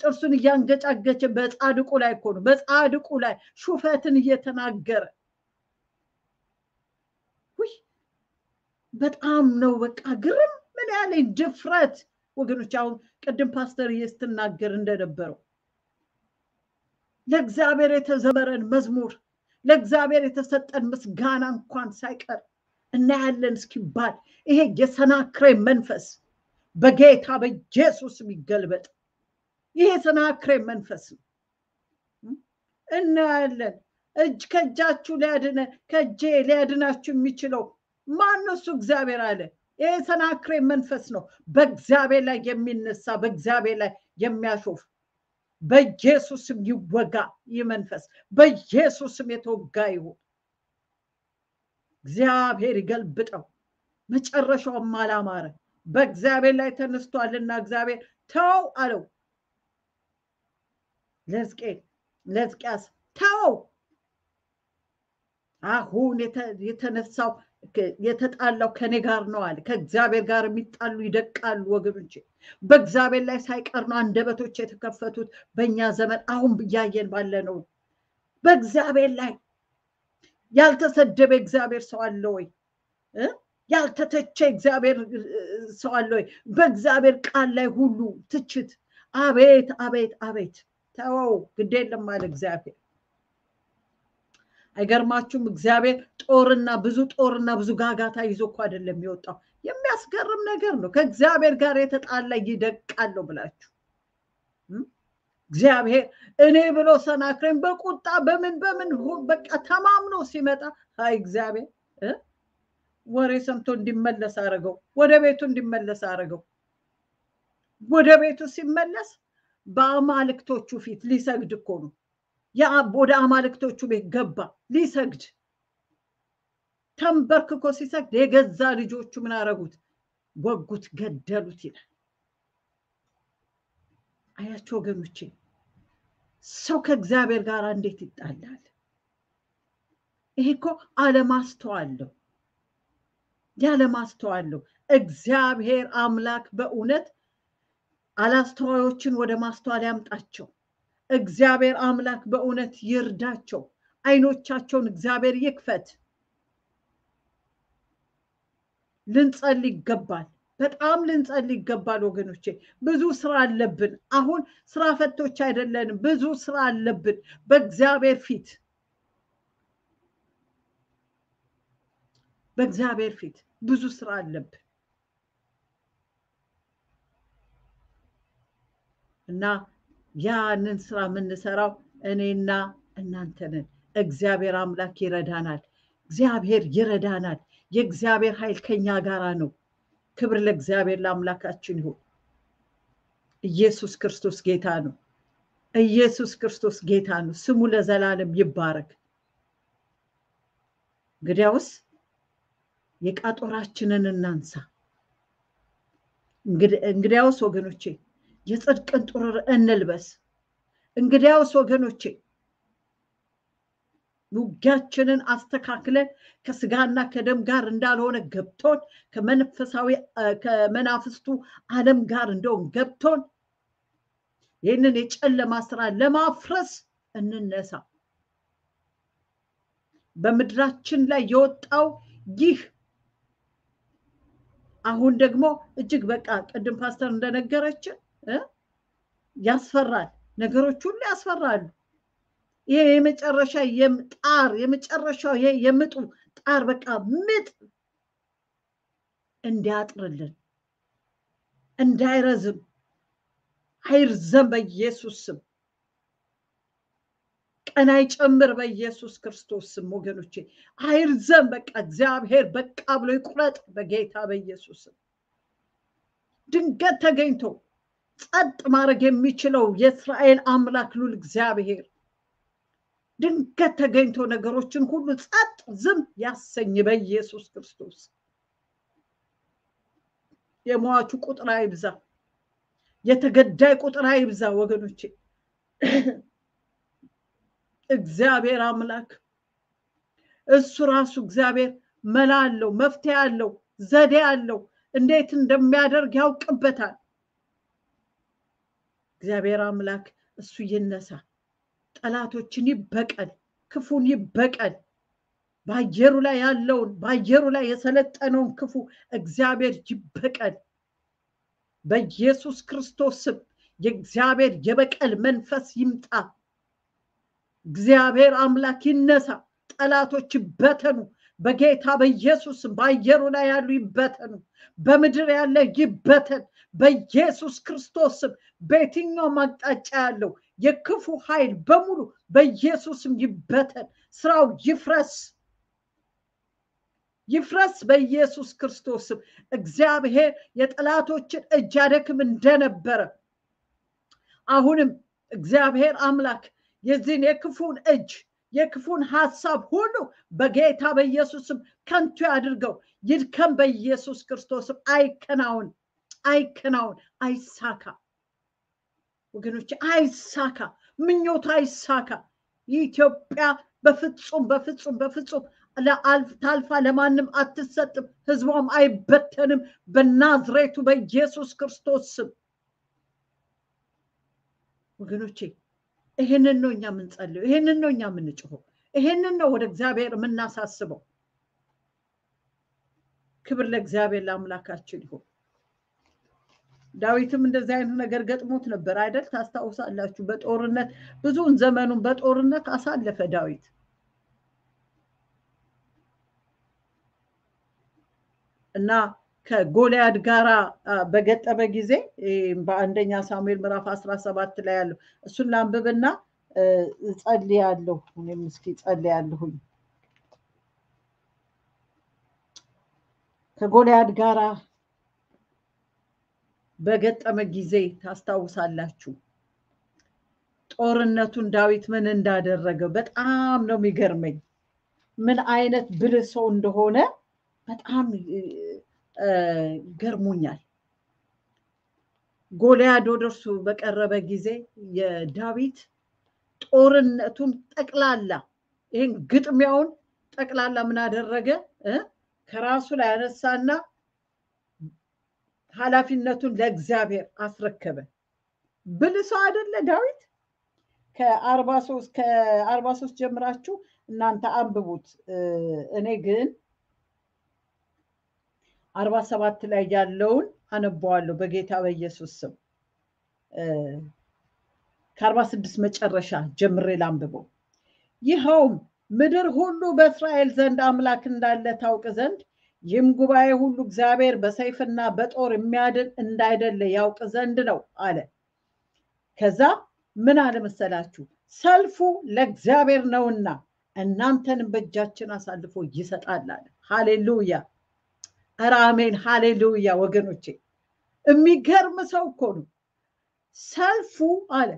ጥርሱን እያንገጫገቸ በጻድቁ ላይ እኮ ነው፣ በጻድቁ ላይ ሹፈትን እየተናገረ በጣም ነው በቃ ግርም ምን ያለኝ ድፍረት ወገኖች። አሁን ቅድም ፓስተር ስትናገር እንደነበረው ለእግዚአብሔር የተዘመረን መዝሙር ለእግዚአብሔር የተሰጠን ምስጋና እንኳን ሳይቀር እናያለን እስኪባል ይሄ የሰናክሬም መንፈስ በጌታ በኢየሱስ የሚገልበጥ ይሄ ሰናክሬም መንፈስ ነው። እናያለን። እጅ ከእጃችሁ ሊያድነ ከእጄ ሊያድናችሁ የሚችለው ማን ነው? እግዚአብሔር አለ። ይሄ ሰናክሬም መንፈስ ነው፣ በእግዚአብሔር ላይ የሚነሳ በእግዚአብሔር ላይ የሚያሾፍ በኢየሱስም ይወጋ። ይህ መንፈስ በኢየሱስም የተወጋ ይሁን። እግዚአብሔር ይገልብጠው። መጨረሻውም አላማረ። በእግዚአብሔር ላይ ተነስቷልና እግዚአብሔር ተው አለው ለሕዝቅኤል ለሕዝቅያስ ተው። አሁን የተነሳው የተጣላው ከኔ ጋር ነው አለ። ከእግዚአብሔር ጋር የሚጣሉ ይደቃሉ ወገኖቼ። በእግዚአብሔር ላይ ሳይቀር ነው አንደበቶች የተከፈቱት በእኛ ዘመን አሁን እያየን ባለ ነው። በእግዚአብሔር ላይ ያልተሰደበ እግዚአብሔር ሰው አለ ወይ? ያልተተቸ እግዚአብሔር ሰው አለ ወይ? በእግዚአብሔር ቃል ላይ ሁሉ ትችት፣ አቤት አቤት አቤት። ተወው፣ ግድ የለም አለ እግዚአብሔር። አይገርማችሁም? እግዚአብሔር ጦርና ብዙ ጦርና ብዙ ጋጋታ ይዞ እኮ አይደለም የወጣው። የሚያስገርም ነገር ነው። ከእግዚአብሔር ጋር የተጣላ ይደቃለሁ ብላችሁ እግዚአብሔር እኔ ብሎ ሰናክሬም በቁጣ በምን በምን በቃ ተማምኖ ሲመጣ አይ እግዚአብሔር ወሬ ሰምቶ እንዲመለስ አረገው። ወደ ቤቱ እንዲመለስ አረገው። ወደ ቤቱ ሲመለስ በአማልክቶቹ ፊት ሊሰግድ እኮ ነው። ወደ አማልክቶቹ ቤት ገባ ሊሰግድ። ተንበርክኮ ሲሰግድ የገዛ ልጆቹ ምን አረጉት? ወጉት፣ ገደሉት ይላል። አያቸው ወገኖቼ፣ ሰው ከእግዚአብሔር ጋር እንዴት ይጣላል? ይሄ እኮ አለማስተዋለሁ ያለማስተዋለሁ። እግዚአብሔር አምላክ በእውነት አላስተዋዮችን ወደ ማስተዋል ያምጣቸው። እግዚአብሔር አምላክ በእውነት ይርዳቸው። አይኖቻቸውን እግዚአብሔር ይክፈት። ልንጸልይ ይገባል። በጣም ልንጸልይ ይገባል ወገኖቼ። ብዙ ስራ አለብን። አሁን ስራ ፈቶች አይደለንም። ብዙ ስራ አለብን በእግዚአብሔር ፊት በእግዚአብሔር ፊት ብዙ ስራ አለብን እና ያንን ስራ የምንሰራው እኔና እናንተ ነን። እግዚአብሔር አምላክ ይረዳናል። እግዚአብሔር ይረዳናል። የእግዚአብሔር ኃይል ከኛ ጋራ ነው። ክብር ለእግዚአብሔር ለአምላካችን ይሁን። ኢየሱስ ክርስቶስ ጌታ ነው። ኢየሱስ ክርስቶስ ጌታ ነው። ስሙ ለዘላለም ይባረክ። እንግዲያውስ የቃጦራችንን እናንሳ። እንግዲያውስ ወገኖቼ የጽድቅን ጡር እንልበስ። እንግዲያውስ ወገኖቼ ውጊያችንን አስተካክለን ከስጋና ከደም ጋር እንዳልሆነ ገብቶን ከመንፈሳዊ ከመናፍስቱ ዓለም ጋር እንደሆን ገብቶን ይህንን የጨለማ ስራ ለማፍረስ እንነሳ። በምድራችን ላይ የወጣው ይህ አሁን ደግሞ እጅግ በቃ ቅድም ፓስተር እንደነገረችን ያስፈራል። ነገሮች ሁሉ ያስፈራሉ። ይሄ የመጨረሻ ጣር የመጨረሻው ይሄ የምጡ ጣር በቃ ምጥ እንዲያጥርልን እንዳይረዝም አይርዘም በኢየሱስ ስም። ቀን አይጨምር በኢየሱስ ክርስቶስ ስም። ወገኖቼ አይርዘም። በቃ እግዚአብሔር በቃ ብሎ ይቁረጥ በጌታ በኢየሱስ ስም። ድንገት ተገኝቶ ጸጥ ማድረግ የሚችለው የእስራኤል አምላክ ሉል እግዚአብሔር ድንገት ተገኝቶ ነገሮችን ሁሉ ጸጥ ዝም ያሰኝ በኢየሱስ ክርስቶስ። የሟቹ ቁጥር አይብዛ፣ የተገዳይ ቁጥር አይብዛ ወገኖቼ። እግዚአብሔር አምላክ እሱ ራሱ እግዚአብሔር መላ አለው፣ መፍትሄ አለው፣ ዘዴ አለው። እንዴት እንደሚያደርግ ያውቅበታል። እግዚአብሔር አምላክ እሱ ይነሳ፣ ጠላቶችን ይበቀል፣ ክፉን ይበቀል። በአየሩ ላይ ያለውን በአየሩ ላይ የሰለጠነውን ክፉ እግዚአብሔር ይበቀል። በኢየሱስ ክርስቶስ ስም የእግዚአብሔር የበቀል መንፈስ ይምጣ። እግዚአብሔር አምላክ ይነሳ፣ ጠላቶች ይበተኑ። በጌታ በኢየሱስ ስም በአየሩ ላይ ያሉ ይበተኑ፣ በምድር ያለ ይበተን። በኢየሱስ ክርስቶስ ስም በየትኛውም አቅጣጫ ያለው የክፉ ኃይል በሙሉ በኢየሱስ ስም ይበተን፣ ስራው ይፍረስ ይፍረስ በኢየሱስ ክርስቶስ ስም። እግዚአብሔር የጠላቶችን እጅ ያደክም እንደነበረ አሁንም እግዚአብሔር አምላክ የዚህን የክፉን እጅ የክፉን ሀሳብ ሁሉ በጌታ በኢየሱስም ከንቱ ያድርገው፣ ይድከም በኢየሱስ ክርስቶስም። አይከናውን፣ አይከናውን፣ አይሳካ ወገኖች፣ አይሳካ፣ ምኞቱ አይሳካ። ኢትዮጵያ በፍጹም በፍጹም በፍጹም ታልፋ ለማንም አትሰጥም፣ ህዝቧም አይበተንም። በናዝሬቱ በኢየሱስ ክርስቶስ ስም ወገኖቼ ይሄንን ነው እኛ የምንጸልየው፣ ይሄንን ነው እኛ የምንጭሆው፣ ይሄንን ነው ወደ እግዚአብሔር የምናሳስበው። ክብር ለእግዚአብሔር ለአምላካችን ይሁን። ዳዊትም እንደዚህ አይነት ነገር ገጥሞት ነበር አይደል? ታስታውሳላችሁ። በጦርነት ብዙውን ዘመኑን በጦርነት አሳለፈ ዳዊት። እና ከጎልያድ ጋራ በገጠመ ጊዜ በአንደኛ ሳሙኤል ምዕራፍ አስራ ሰባት ላይ ያለው እሱን ላንብብና እጸልያለሁ። እኔም እስኪ እጸልያለሁኝ። ከጎልያድ ጋራ በገጠመ ጊዜ ታስታውሳላችሁ ጦርነቱን ዳዊት ምን እንዳደረገው በጣም ነው የሚገርመኝ። ምን አይነት ብልህ ሰው እንደሆነ በጣም ገርሞኛል። ጎልያድ ወደ እርሱ በቀረበ ጊዜ የዳዊት ጦርነቱን ጠቅላላ ይህን ግጥሚያውን ጠቅላላ ምን አደረገ? ከራሱ ላይ አነሳና ኃላፊነቱን ለእግዚአብሔር አስረከበ። ብልህ ሰው አይደለ ዳዊት? ከአርባ ከአርባ ሶስት ጀምራችሁ እናንተ አንብቡት። እኔ ግን አርባ ሰባት ላይ ያለውን አነበዋለሁ በጌታ በኢየሱስ ስም። ከአርባ ስድስት መጨረሻ ጀምሬ ላንብበው። ይኸውም ምድር ሁሉ በእስራኤል ዘንድ አምላክ እንዳለ ታውቅ ዘንድ ይህም ጉባኤ ሁሉ እግዚአብሔር በሰይፍና በጦር የሚያድን እንዳይደለ ያውቅ ዘንድ ነው አለ። ከዛ ምን አለ? ሰልፉ ለእግዚአብሔር ነውና እናንተንም በእጃችን አሳልፎ ይሰጣል አለ። ሃሌሉያ ኧረ አሜን ሃሌሉያ። ወገኖቼ የሚገርም ሰው እኮ ነው። ሰልፉ አለ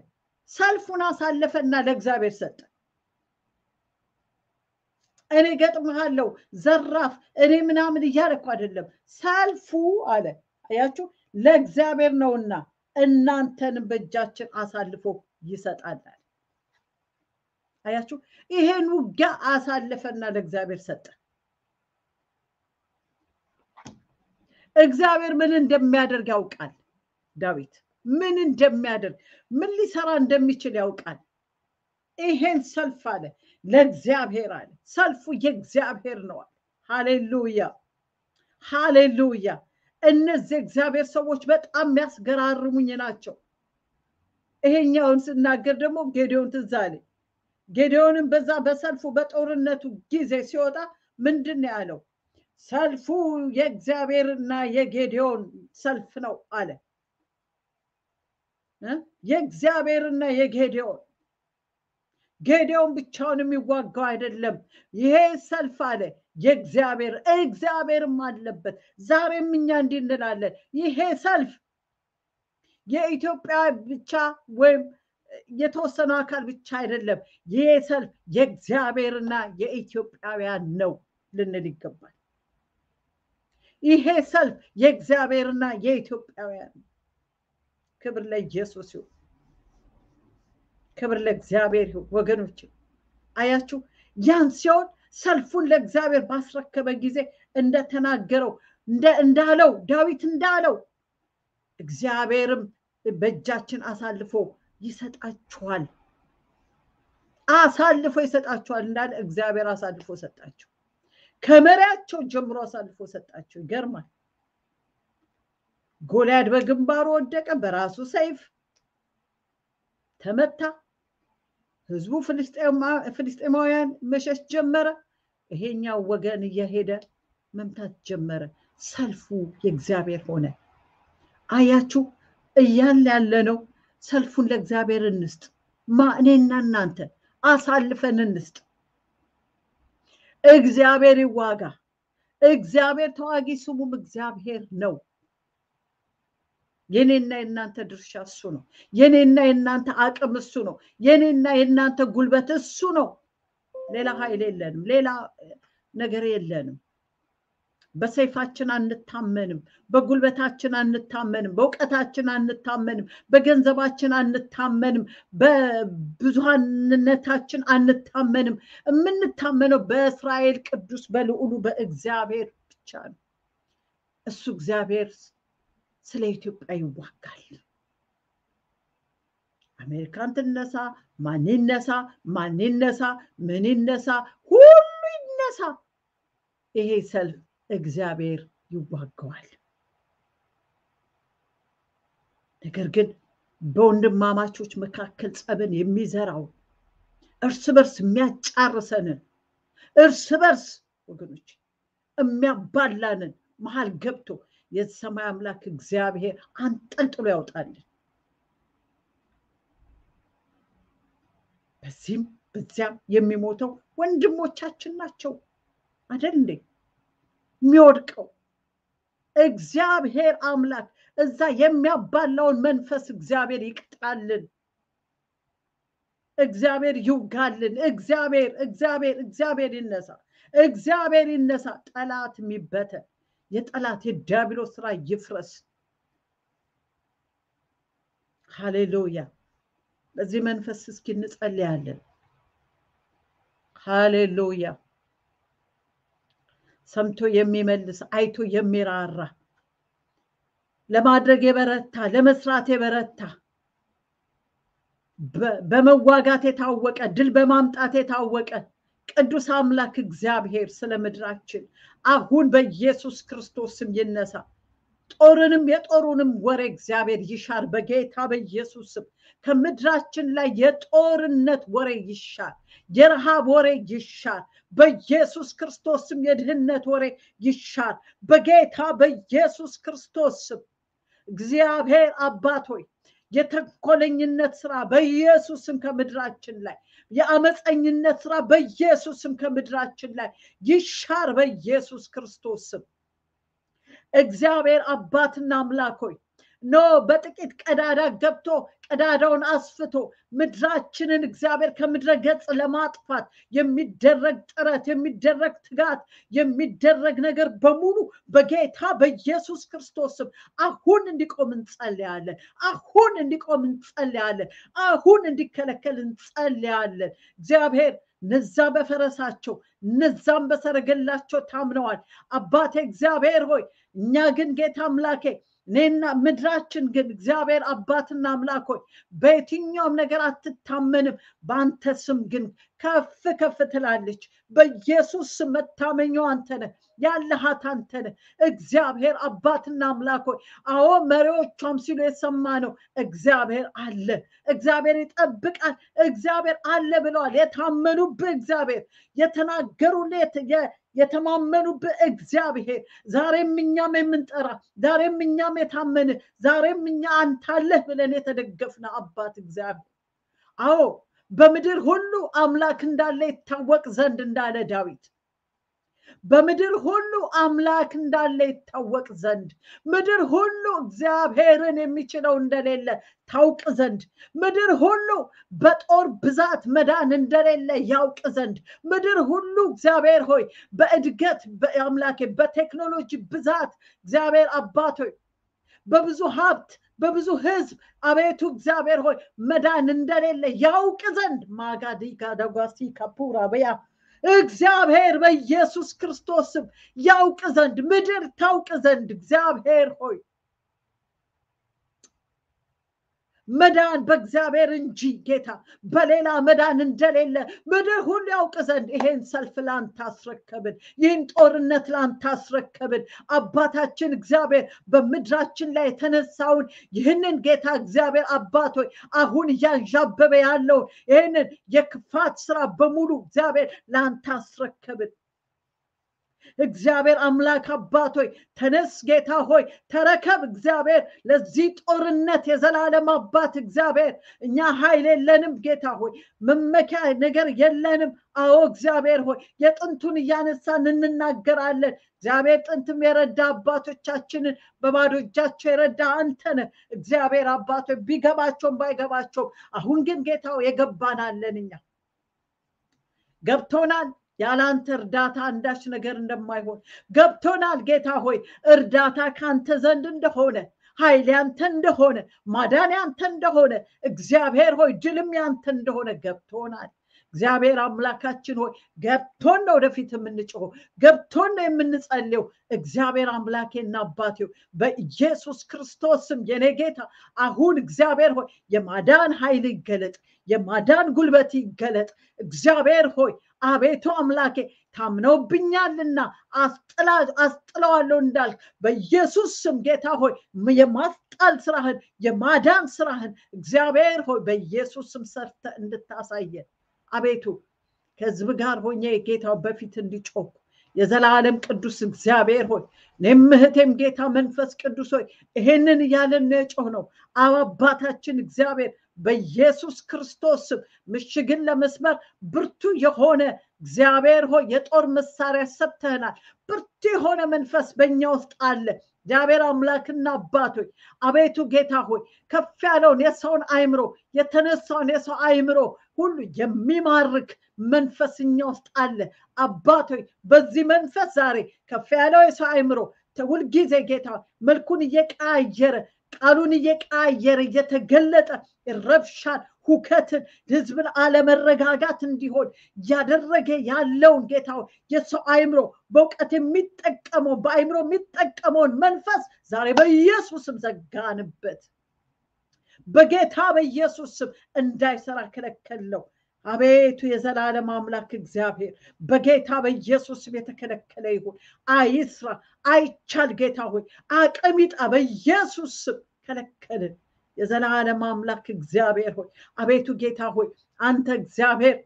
ሰልፉን አሳለፈና ለእግዚአብሔር ሰጠ። እኔ ገጥምሃለሁ ዘራፍ እኔ ምናምን እያለ አይደለም። ሰልፉ አለ አያችሁ ለእግዚአብሔር ነውና እናንተንም በእጃችን አሳልፎ ይሰጣል። አያችሁ ይሄን ውጊያ አሳለፈና ለእግዚአብሔር ሰጠ። እግዚአብሔር ምን እንደሚያደርግ ያውቃል። ዳዊት ምን እንደሚያደርግ ምን ሊሰራ እንደሚችል ያውቃል። ይሄን ሰልፍ አለ ለእግዚአብሔር አለ። ሰልፉ የእግዚአብሔር ነው ሃሌሉያ ሃሌሉያ። እነዚህ እግዚአብሔር ሰዎች በጣም የሚያስገራርሙኝ ናቸው። ይሄኛውን ስናገር ደግሞ ጌዲዮን ትዝ አለኝ። ጌዲዮንም በዛ በሰልፉ በጦርነቱ ጊዜ ሲወጣ ምንድን ነው ያለው? ሰልፉ የእግዚአብሔርና የጌዲዮን ሰልፍ ነው አለ። የእግዚአብሔርና የጌዴዎን ጌዴዎን ብቻውን የሚዋጋው አይደለም። ይሄ ሰልፍ አለ የእግዚአብሔር እግዚአብሔርም አለበት። ዛሬም እኛ እንዲህ እንላለን። ይሄ ሰልፍ የኢትዮጵያ ብቻ ወይም የተወሰነ አካል ብቻ አይደለም። ይሄ ሰልፍ የእግዚአብሔርና የኢትዮጵያውያን ነው ልንል ይገባል። ይሄ ሰልፍ የእግዚአብሔርና የኢትዮጵያውያን ክብር ለኢየሱስ ይሁን። ክብር ለእግዚአብሔር ወገኖች አያችሁ፣ ያን ሲሆን ሰልፉን ለእግዚአብሔር ባስረከበ ጊዜ እንደተናገረው እንዳለው ዳዊት እንዳለው እግዚአብሔርም በእጃችን አሳልፎ ይሰጣችኋል፣ አሳልፎ ይሰጣችኋል እንዳለ እግዚአብሔር አሳልፎ ሰጣቸው። ከመሪያቸው ጀምሮ አሳልፎ ሰጣቸው። ይገርማል። ጎልያድ በግንባሩ ወደቀ፣ በራሱ ሰይፍ ተመታ። ህዝቡ ፍልስጤማውያን መሸሽ ጀመረ። ይሄኛው ወገን እየሄደ መምታት ጀመረ። ሰልፉ የእግዚአብሔር ሆነ። አያችሁ፣ እያለ ያለ ነው። ሰልፉን ለእግዚአብሔር እንስጥ። እኔና እናንተ አሳልፈን እንስጥ። እግዚአብሔር ይዋጋ። እግዚአብሔር ተዋጊ፣ ስሙም እግዚአብሔር ነው። የኔና የእናንተ ድርሻ እሱ ነው። የኔና የእናንተ አቅም እሱ ነው። የኔና የእናንተ ጉልበት እሱ ነው። ሌላ ኃይል የለንም። ሌላ ነገር የለንም። በሰይፋችን አንታመንም። በጉልበታችን አንታመንም። በእውቀታችን አንታመንም። በገንዘባችን አንታመንም። በብዙሃንነታችን አንታመንም። የምንታመነው በእስራኤል ቅዱስ በልዑሉ በእግዚአብሔር ብቻ ነው። እሱ እግዚአብሔር ስለ ኢትዮጵያ ይዋጋል። አሜሪካን ትነሳ፣ ማን ይነሳ፣ ማን ይነሳ፣ ምን ይነሳ፣ ሁሉ ይነሳ፣ ይሄ ሰልፍ እግዚአብሔር ይዋገዋል። ነገር ግን በወንድማማቾች መካከል ጸብን የሚዘራው እርስ በርስ የሚያጫርሰንን እርስ በርስ ወገኖች የሚያባላንን መሀል ገብቶ የሰማይ አምላክ እግዚአብሔር አንጠልጥሎ ያውጣልን። በዚህም በዚያም የሚሞተው ወንድሞቻችን ናቸው አደል እንዴ? የሚወድቀው እግዚአብሔር አምላክ እዛ የሚያባላውን መንፈስ እግዚአብሔር ይቅጣልን። እግዚአብሔር ይውጋልን። እግዚአብሔር እግዚአብሔር እግዚአብሔር ይነሳ። እግዚአብሔር ይነሳ። ጠላት የሚበተን የጠላት የዲያብሎስ ስራ ይፍረስ። ሃሌሉያ። በዚህ መንፈስ እስኪ እንጸልያለን። ሃሌሉያ። ሰምቶ የሚመልስ አይቶ የሚራራ ለማድረግ የበረታ ለመስራት የበረታ በመዋጋት የታወቀ ድል በማምጣት የታወቀ ቅዱስ አምላክ እግዚአብሔር ስለ ምድራችን አሁን በኢየሱስ ክርስቶስ ስም ይነሳ። ጦርንም የጦሩንም ወሬ እግዚአብሔር ይሻር በጌታ በኢየሱስ ስም። ከምድራችን ላይ የጦርነት ወሬ ይሻር፣ የረሃብ ወሬ ይሻር በኢየሱስ ክርስቶስ ስም። የድህነት ወሬ ይሻር በጌታ በኢየሱስ ክርስቶስ ስም። እግዚአብሔር አባት ሆይ የተንኮለኝነት ስራ በኢየሱስ ስም ከምድራችን ላይ የአመፀኝነት ስራ በኢየሱስ ስም ከምድራችን ላይ ይሻር በኢየሱስ ክርስቶስ ስም። እግዚአብሔር አባትና አምላክ ሆይ ኖ በጥቂት ቀዳዳ ገብቶ ቀዳዳውን አስፍቶ ምድራችንን እግዚአብሔር ከምድረ ገጽ ለማጥፋት የሚደረግ ጥረት የሚደረግ ትጋት የሚደረግ ነገር በሙሉ በጌታ በኢየሱስ ክርስቶስ ስም አሁን እንዲቆም እንጸልያለን። አሁን እንዲቆም እንጸልያለን። አሁን እንዲከለከል እንጸልያለን። እግዚአብሔር እነዛ በፈረሳቸው እነዛም በሰረገላቸው ታምነዋል። አባቴ እግዚአብሔር ሆይ እኛ ግን ጌታ አምላኬ እኔና ምድራችን ግን እግዚአብሔር አባትና አምላክ ሆይ በየትኛውም ነገር አትታመንም። በአንተ ስም ግን ከፍ ከፍ ትላለች። በኢየሱስ መታመኛው አንተ ነህ። ያለሃት አንተ ነህ። እግዚአብሔር አባትና አምላክ ሆይ አዎ መሪዎቿም ሲሉ የሰማ ነው። እግዚአብሔር አለ፣ እግዚአብሔር ይጠብቃል፣ እግዚአብሔር አለ ብለዋል። የታመኑብህ እግዚአብሔር የተናገሩልህ የተማመኑብህ እግዚአብሔር ዛሬም እኛም የምንጠራ ዛሬም እኛም የታመን ዛሬም እኛ አንታለህ ብለን የተደገፍነ አባት እግዚአብሔር አዎ በምድር ሁሉ አምላክ እንዳለ ይታወቅ ዘንድ እንዳለ ዳዊት በምድር ሁሉ አምላክ እንዳለ ይታወቅ ዘንድ ምድር ሁሉ እግዚአብሔርን የሚችለው እንደሌለ ታውቅ ዘንድ ምድር ሁሉ በጦር ብዛት መዳን እንደሌለ ያውቅ ዘንድ ምድር ሁሉ እግዚአብሔር ሆይ በእድገት አምላኬ በቴክኖሎጂ ብዛት እግዚአብሔር አባት ሆይ በብዙ ሀብት በብዙ ህዝብ አቤቱ እግዚአብሔር ሆይ መዳን እንደሌለ ያውቅ ዘንድ ማጋዲ ጋደጓሲ ካፑራ በያ እግዚአብሔር በኢየሱስ ክርስቶስም ያውቅ ዘንድ ምድር ታውቅ ዘንድ እግዚአብሔር ሆይ መዳን በእግዚአብሔር እንጂ ጌታ በሌላ መዳን እንደሌለ ምድር ሁሉ ያውቅ ዘንድ ይሄን ሰልፍ ላንተ አስረከብን፣ ይህን ጦርነት ላንተ አስረከብን። አባታችን እግዚአብሔር በምድራችን ላይ የተነሳውን ይህንን ጌታ እግዚአብሔር ሆይ አሁን እያንዣበበ ያለውን ይህንን የክፋት ስራ በሙሉ እግዚአብሔር ላንተ አስረከብን። እግዚአብሔር አምላክ አባት ሆይ ተነስ፣ ጌታ ሆይ ተረከብ። እግዚአብሔር ለዚህ ጦርነት የዘላለም አባት እግዚአብሔር እኛ ኃይል የለንም ጌታ ሆይ መመኪያ ነገር የለንም። አዎ እግዚአብሔር ሆይ የጥንቱን እያነሳን እንናገራለን። እግዚአብሔር ጥንትም የረዳ አባቶቻችንን በባዶ እጃቸው የረዳ አንተ ነህ። እግዚአብሔር አባቶች ቢገባቸውም ባይገባቸውም አሁን ግን ጌታው የገባናለን እኛ ገብቶናል። ያላንተ እርዳታ አንዳች ነገር እንደማይሆን ገብቶናል። ጌታ ሆይ እርዳታ ካንተ ዘንድ እንደሆነ ኃይል ያንተ እንደሆነ ማዳን ያንተ እንደሆነ እግዚአብሔር ሆይ ድልም ያንተ እንደሆነ ገብቶናል። እግዚአብሔር አምላካችን ሆይ ገብቶን ነው ወደፊት የምንጮኸው፣ ገብቶን ነው የምንጸልየው። እግዚአብሔር አምላኬና አባቴ በኢየሱስ ክርስቶስም የኔ ጌታ አሁን እግዚአብሔር ሆይ የማዳን ኃይል ይገለጥ፣ የማዳን ጉልበት ይገለጥ። እግዚአብሔር ሆይ አቤቱ አምላኬ ታምነውብኛልና አስጥለዋለሁ እንዳልክ በኢየሱስ ስም ጌታ ሆይ የማስጣል ስራህን የማዳን ስራህን እግዚአብሔር ሆይ በኢየሱስ ስም ሰርተ እንድታሳየን። አቤቱ ከህዝብ ጋር ሆኜ ጌታው በፊት እንዲጮኩ የዘላለም ቅዱስ እግዚአብሔር ሆይ እኔም እህቴም ጌታ መንፈስ ቅዱስ ሆይ ይሄንን እያለን ነው የጮህ ነው አባታችን እግዚአብሔር በኢየሱስ ክርስቶስ ምሽግን ለመስበር ብርቱ የሆነ እግዚአብሔር ሆይ የጦር መሳሪያ ሰጥተህናል። ብርቱ የሆነ መንፈስ በእኛ ውስጥ አለ። እግዚአብሔር አምላክና አባቶች አቤቱ ጌታ ሆይ ከፍ ያለውን የሰውን አይምሮ የተነሳውን የሰው አይምሮ ሁሉ የሚማርክ መንፈስ እኛ ውስጥ አለ። አባቶች በዚህ መንፈስ ዛሬ ከፍ ያለው የሰው አይምሮ ሁልጊዜ ጌታ መልኩን እየቀያየረ ቃሉን እየቀያየረ እየተገለጠ ረብሻን፣ ሁከትን፣ ህዝብን አለመረጋጋት እንዲሆን እያደረገ ያለውን ጌታ የሰው አይምሮ በእውቀት የሚጠቀመው በአይምሮ የሚጠቀመውን መንፈስ ዛሬ በኢየሱስም ዘጋንበት። በጌታ በኢየሱስ ስም እንዳይሰራ ከለከለው። አቤቱ የዘላለም አምላክ እግዚአብሔር በጌታ በኢየሱስ ስም የተከለከለ ይሁን፣ አይስራ፣ አይቻል። ጌታ ሆይ አቅም ይጣ፣ በኢየሱስ ስም ከለከልን። የዘላለም አምላክ እግዚአብሔር ሆይ አቤቱ ጌታ ሆይ አንተ እግዚአብሔር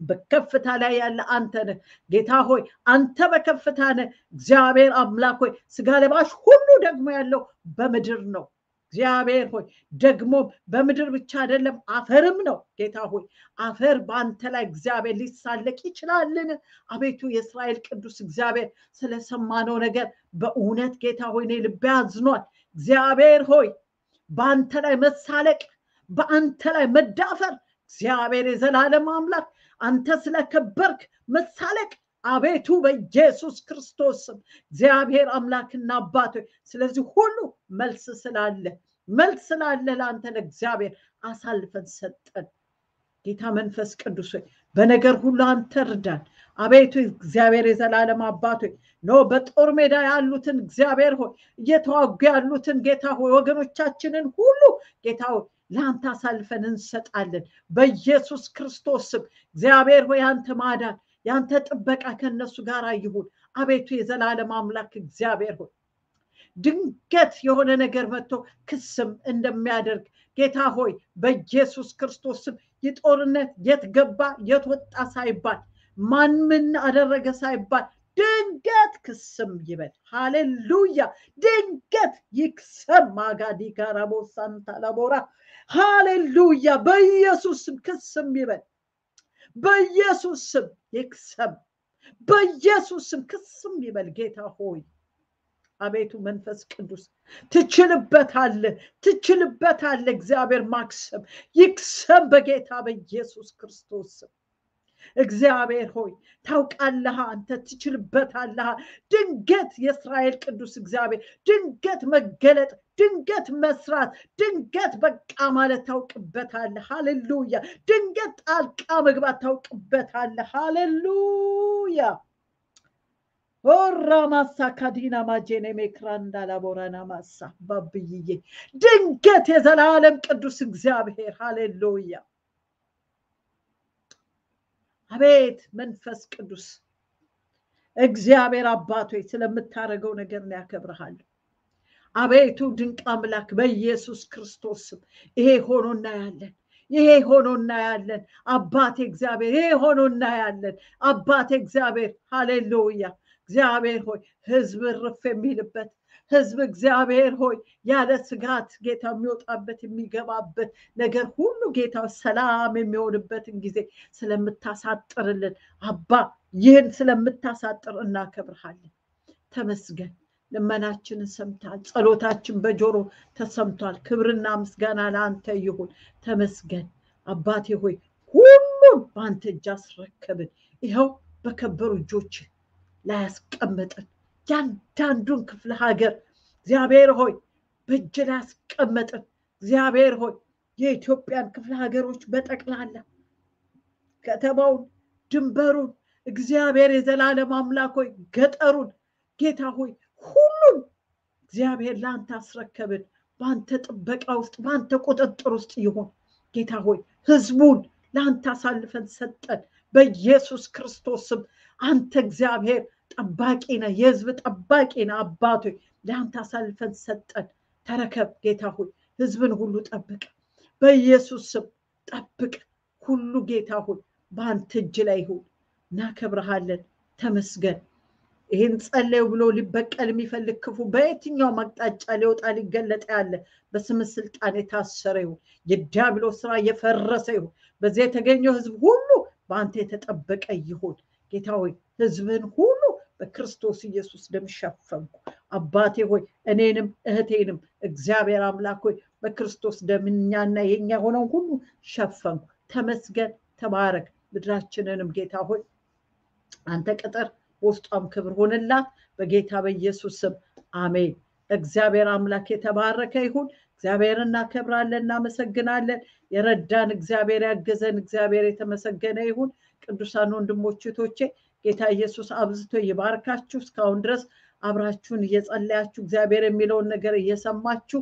በከፍታ ላይ ያለ አንተ ነህ። ጌታ ሆይ አንተ በከፍታ ነህ። እግዚአብሔር አምላክ ሆይ ስጋ ለባሽ ሁሉ ደግሞ ያለው በምድር ነው። እግዚአብሔር ሆይ ደግሞ በምድር ብቻ አይደለም አፈርም ነው። ጌታ ሆይ አፈር በአንተ ላይ እግዚአብሔር ሊሳለቅ ይችላልን? አቤቱ የእስራኤል ቅዱስ እግዚአብሔር ስለሰማነው ነገር በእውነት ጌታ ሆይ እኔ ልቤ አዝኗል። እግዚአብሔር ሆይ በአንተ ላይ መሳለቅ፣ በአንተ ላይ መዳፈር እግዚአብሔር የዘላለም አምላክ አንተ ስለከበርክ መሳለቅ አቤቱ በኢየሱስ ክርስቶስ ስም እግዚአብሔር አምላክና አባቶች ስለዚህ ሁሉ መልስ ስላለ መልስ ስላለ ለአንተ ለእግዚአብሔር አሳልፈን ሰጠን። ጌታ መንፈስ ቅዱስ ሆይ በነገር ሁሉ አንተ እርዳን። አቤቱ እግዚአብሔር የዘላለም አባቶች ኖ በጦር ሜዳ ያሉትን እግዚአብሔር ሆይ እየተዋጉ ያሉትን ጌታ ሆይ ወገኖቻችንን ሁሉ ጌታ ሆይ ለአንተ አሳልፈን እንሰጣለን። በኢየሱስ ክርስቶስ ስም እግዚአብሔር ሆይ አንተ ማዳን የአንተ ጥበቃ ከነሱ ጋር ይሁን። አቤቱ የዘላለም አምላክ እግዚአብሔር ሆይ ድንገት የሆነ ነገር መጥቶ ክስም እንደሚያደርግ ጌታ ሆይ በኢየሱስ ክርስቶስ ስም የጦርነት የት ገባ የት ወጣ ሳይባል ማን ምን አደረገ ሳይባል ድንገት ክስም ይበል። ሃሌሉያ! ድንገት ይክሰም። ማጋዲ ጋራቦ ሳንታላቦራ ሃሌሉያ! በኢየሱስ ስም ክስም ይበል። በኢየሱስ ስም ይክሰም። በኢየሱስ ስም ክስም ይበል። ጌታ ሆይ አቤቱ መንፈስ ቅዱስ ትችልበታለህ፣ ትችልበታለህ። እግዚአብሔር ማክሰም ይክሰም በጌታ በኢየሱስ ክርስቶስ ስም። እግዚአብሔር ሆይ ታውቃለህ፣ አንተ ትችልበታለህ። ድንገት የእስራኤል ቅዱስ እግዚአብሔር ድንገት መገለጥ፣ ድንገት መስራት፣ ድንገት በቃ ማለት ታውቅበታለህ። ሃሌሉያ! ድንገት ጣልቃ መግባት ታውቅበታለህ። ሃሌሉያ! ኦራ ማሳ ካዲና ማጄኔ ሜክራንዳ ላቦራና ማሳ ባብይዬ ድንገት የዘላለም ቅዱስ እግዚአብሔር ሃሌሉያ አቤት መንፈስ ቅዱስ እግዚአብሔር አባቶች ስለምታደርገው ነገር ነው አቤቱ ድንቅ አምላክ በኢየሱስ ክርስቶስ ስም ይሄ ሆኖ እናያለን። ይሄ ሆኖ እናያለን። አባቴ እግዚአብሔር ይሄ ሆኖ እናያለን። አባቴ እግዚአብሔር ሃሌሉያ። እግዚአብሔር ሆይ ህዝብ እርፍ የሚልበት ህዝብ እግዚአብሔር ሆይ ያለ ስጋት ጌታ የሚወጣበት የሚገባበት ነገር ሁሉ ጌታ ሰላም የሚሆንበትን ጊዜ ስለምታሳጥርልን አባ ይህን ስለምታሳጥር እናከብርሃለን። ተመስገን። ልመናችንን ሰምታል። ጸሎታችን በጆሮ ተሰምቷል። ክብርና ምስጋና ለአንተ ይሁን። ተመስገን አባቴ ሆይ ሁሉም በአንተ እጅ አስረከብን። ይኸው በከበሩ እጆች ላይ ያስቀመጠን ያንዳንዱን ክፍለ ሀገር እግዚአብሔር ሆይ በእጅ ላይ ያስቀመጥን። እግዚአብሔር ሆይ የኢትዮጵያን ክፍለ ሀገሮች በጠቅላላ ከተማውን፣ ድንበሩን እግዚአብሔር የዘላለም አምላክ ሆይ ገጠሩን ጌታ ሆይ ሁሉን እግዚአብሔር ለአንተ አስረከብን። በአንተ ጥበቃ ውስጥ በአንተ ቁጥጥር ውስጥ ይሁን ጌታ ሆይ ህዝቡን ለአንተ አሳልፈን ሰጠን። በኢየሱስ ክርስቶስም አንተ እግዚአብሔር ጠባቂ ነህ፣ የህዝብ ጠባቂ ነህ። አባቶች ለአንተ አሳልፈን ሰጠን። ተረከብ ጌታ ሆይ ህዝብን ሁሉ ጠብቅ፣ በኢየሱስ ስም ጠብቅ። ሁሉ ጌታ ሆይ በአንተ እጅ ላይ ይሁን። እናከብረሃለን። ተመስገን። ይህን ጸለዩ ብሎ ሊበቀል የሚፈልግ ክፉ በየትኛውም አቅጣጫ ሊወጣ ሊገለጥ ያለ በስም ስልጣን የታሰረ ይሁን። የዲያብሎስ ስራ የፈረሰ ይሁን። በዚህ የተገኘው ህዝብ ሁሉ በአንተ የተጠበቀ ይሁን። ጌታ ሆይ ህዝብን ሁሉ በክርስቶስ ኢየሱስ ደም ሸፈንኩ። አባቴ ሆይ እኔንም እህቴንም እግዚአብሔር አምላክ ሆይ በክርስቶስ ደም እኛና የኛ የሆነው ሁሉ ሸፈንኩ። ተመስገን፣ ተባረክ። ምድራችንንም ጌታ ሆይ አንተ ቅጥር በውስጧም ክብር ሆንላት በጌታ በኢየሱስ ስም አሜን። እግዚአብሔር አምላክ የተባረከ ይሁን። እግዚአብሔር እናከብራለን፣ እናመሰግናለን። የረዳን እግዚአብሔር ያገዘን እግዚአብሔር የተመሰገነ ይሁን። ቅዱሳን ወንድሞች እህቶቼ ጌታ ኢየሱስ አብዝቶ ይባርካችሁ። እስካሁን ድረስ አብራችሁን እየጸለያችሁ እግዚአብሔር የሚለውን ነገር እየሰማችሁ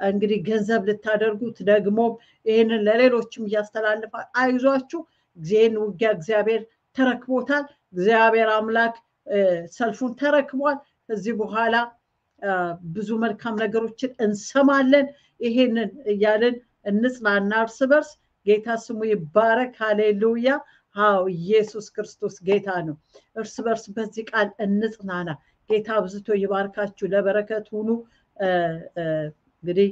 እንግዲህ ገንዘብ ልታደርጉት ደግሞም ይህንን ለሌሎችም እያስተላልፋ አይዟችሁ። ይህን ውጊያ እግዚአብሔር ተረክቦታል። እግዚአብሔር አምላክ ሰልፉን ተረክቧል። ከዚህ በኋላ ብዙ መልካም ነገሮችን እንሰማለን። ይሄንን እያልን እንጽናና እርስ በርስ። ጌታ ስሙ ይባረክ። ሃሌሉያ። አዎ ኢየሱስ ክርስቶስ ጌታ ነው። እርስ በርስ በዚህ ቃል እንጽናና። ጌታ አብዝቶ ይባርካችሁ። ለበረከት ሁኑ። እንግዲህ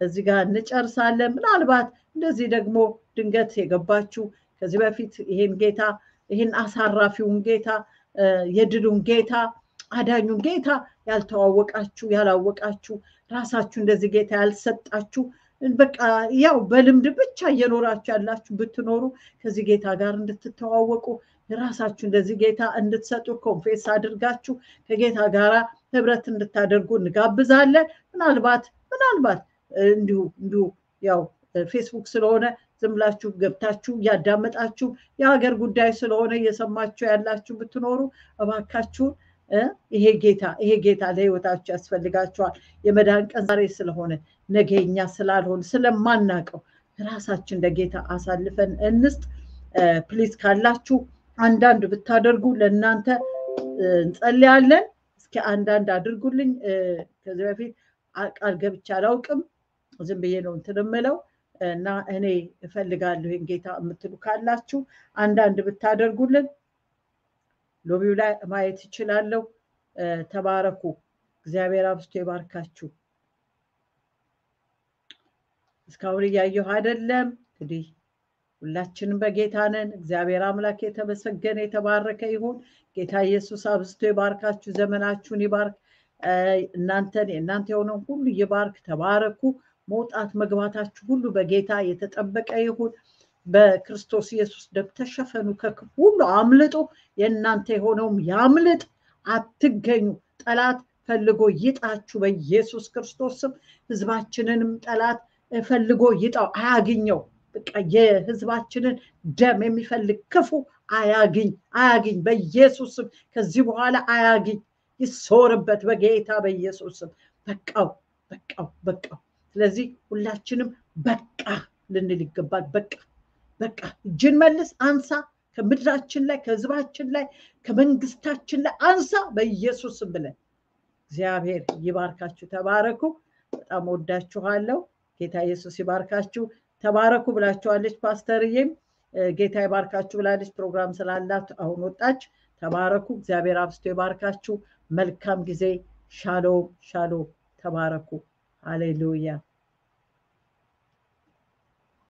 እዚህ ጋር እንጨርሳለን። ምናልባት እንደዚህ ደግሞ ድንገት የገባችሁ ከዚህ በፊት ይሄን ጌታ ይህን አሳራፊውን ጌታ የድሉን ጌታ አዳኙን ጌታ ያልተዋወቃችሁ ያላወቃችሁ ራሳችሁ እንደዚህ ጌታ ያልሰጣችሁ በቃ ያው በልምድ ብቻ እየኖራችሁ ያላችሁ ብትኖሩ ከዚህ ጌታ ጋር እንድትተዋወቁ ራሳችሁ እንደዚህ ጌታ እንድትሰጡ ኮንፌስ አድርጋችሁ ከጌታ ጋር ህብረት እንድታደርጉ እንጋብዛለን። ምናልባት ምናልባት እንዲሁ እንዲሁ ያው ፌስቡክ ስለሆነ ዝም ብላችሁ ገብታችሁ እያዳመጣችሁ የሀገር ጉዳይ ስለሆነ እየሰማችሁ ያላችሁ ብትኖሩ እባካችሁን ይሄ ጌታ ይሄ ጌታ ለህይወታችሁ ያስፈልጋችኋል። የመዳን ቀን ዛሬ ስለሆነ ነገ እኛ ስላልሆን ስለማናቀው ራሳችን ለጌታ አሳልፈን እንስጥ። please ካላችሁ አንዳንድ ብታደርጉ ለእናንተ እንጸልያለን። እስኪ አንዳንድ አድርጉልኝ። ከዚህ በፊት ቃል ገብቼ አላውቅም። ዝም ብዬ ነው እንትን የምለው እና እኔ እፈልጋለሁ ይህን ጌታ የምትሉ ካላችሁ አንዳንድ ብታደርጉልን ሎቢው ላይ ማየት ይችላለሁ። ተባረኩ። እግዚአብሔር አብስቶ ይባርካችሁ። እስካሁን እያየሁ አይደለም። እንግዲህ ሁላችንም በጌታ ነን። እግዚአብሔር አምላክ የተመሰገነ የተባረከ ይሁን። ጌታ ኢየሱስ አብዝቶ ይባርካችሁ፣ ዘመናችሁን ይባርክ፣ እናንተን የእናንተ የሆነውን ሁሉ ይባርክ። ተባረኩ። መውጣት መግባታችሁ ሁሉ በጌታ የተጠበቀ ይሁን። በክርስቶስ ኢየሱስ ደም ተሸፈኑ፣ ከክፉ ሁሉ አምልጡ። የእናንተ የሆነውም ያምልጥ። አትገኙ። ጠላት ፈልጎ ይጣችሁ በኢየሱስ ክርስቶስ ስም። ህዝባችንንም ጠላት ፈልጎ ይጣው፣ አያግኘው። በቃ የህዝባችንን ደም የሚፈልግ ክፉ አያግኝ፣ አያግኝ በኢየሱስ ስም። ከዚህ በኋላ አያግኝ፣ ይሶርበት በጌታ በኢየሱስ ስም። በቃው፣ በቃው፣ በቃው። ስለዚህ ሁላችንም በቃ ልንል ይገባል። በቃ በቃ እጅን መልስ፣ አንሳ ከምድራችን ላይ ከህዝባችን ላይ ከመንግስታችን ላይ አንሳ በኢየሱስ ስም ብለን እግዚአብሔር ይባርካችሁ። ተባረኩ። በጣም ወዳችኋለሁ። ጌታ ኢየሱስ ይባርካችሁ። ተባረኩ ብላችኋለች ፓስተርዬም ጌታ ይባርካችሁ ብላለች። ፕሮግራም ስላላት አሁን ወጣች። ተባረኩ። እግዚአብሔር አብስቶ ይባርካችሁ። መልካም ጊዜ። ሻሎም ሻሎም። ተባረኩ። ሃሌሉያ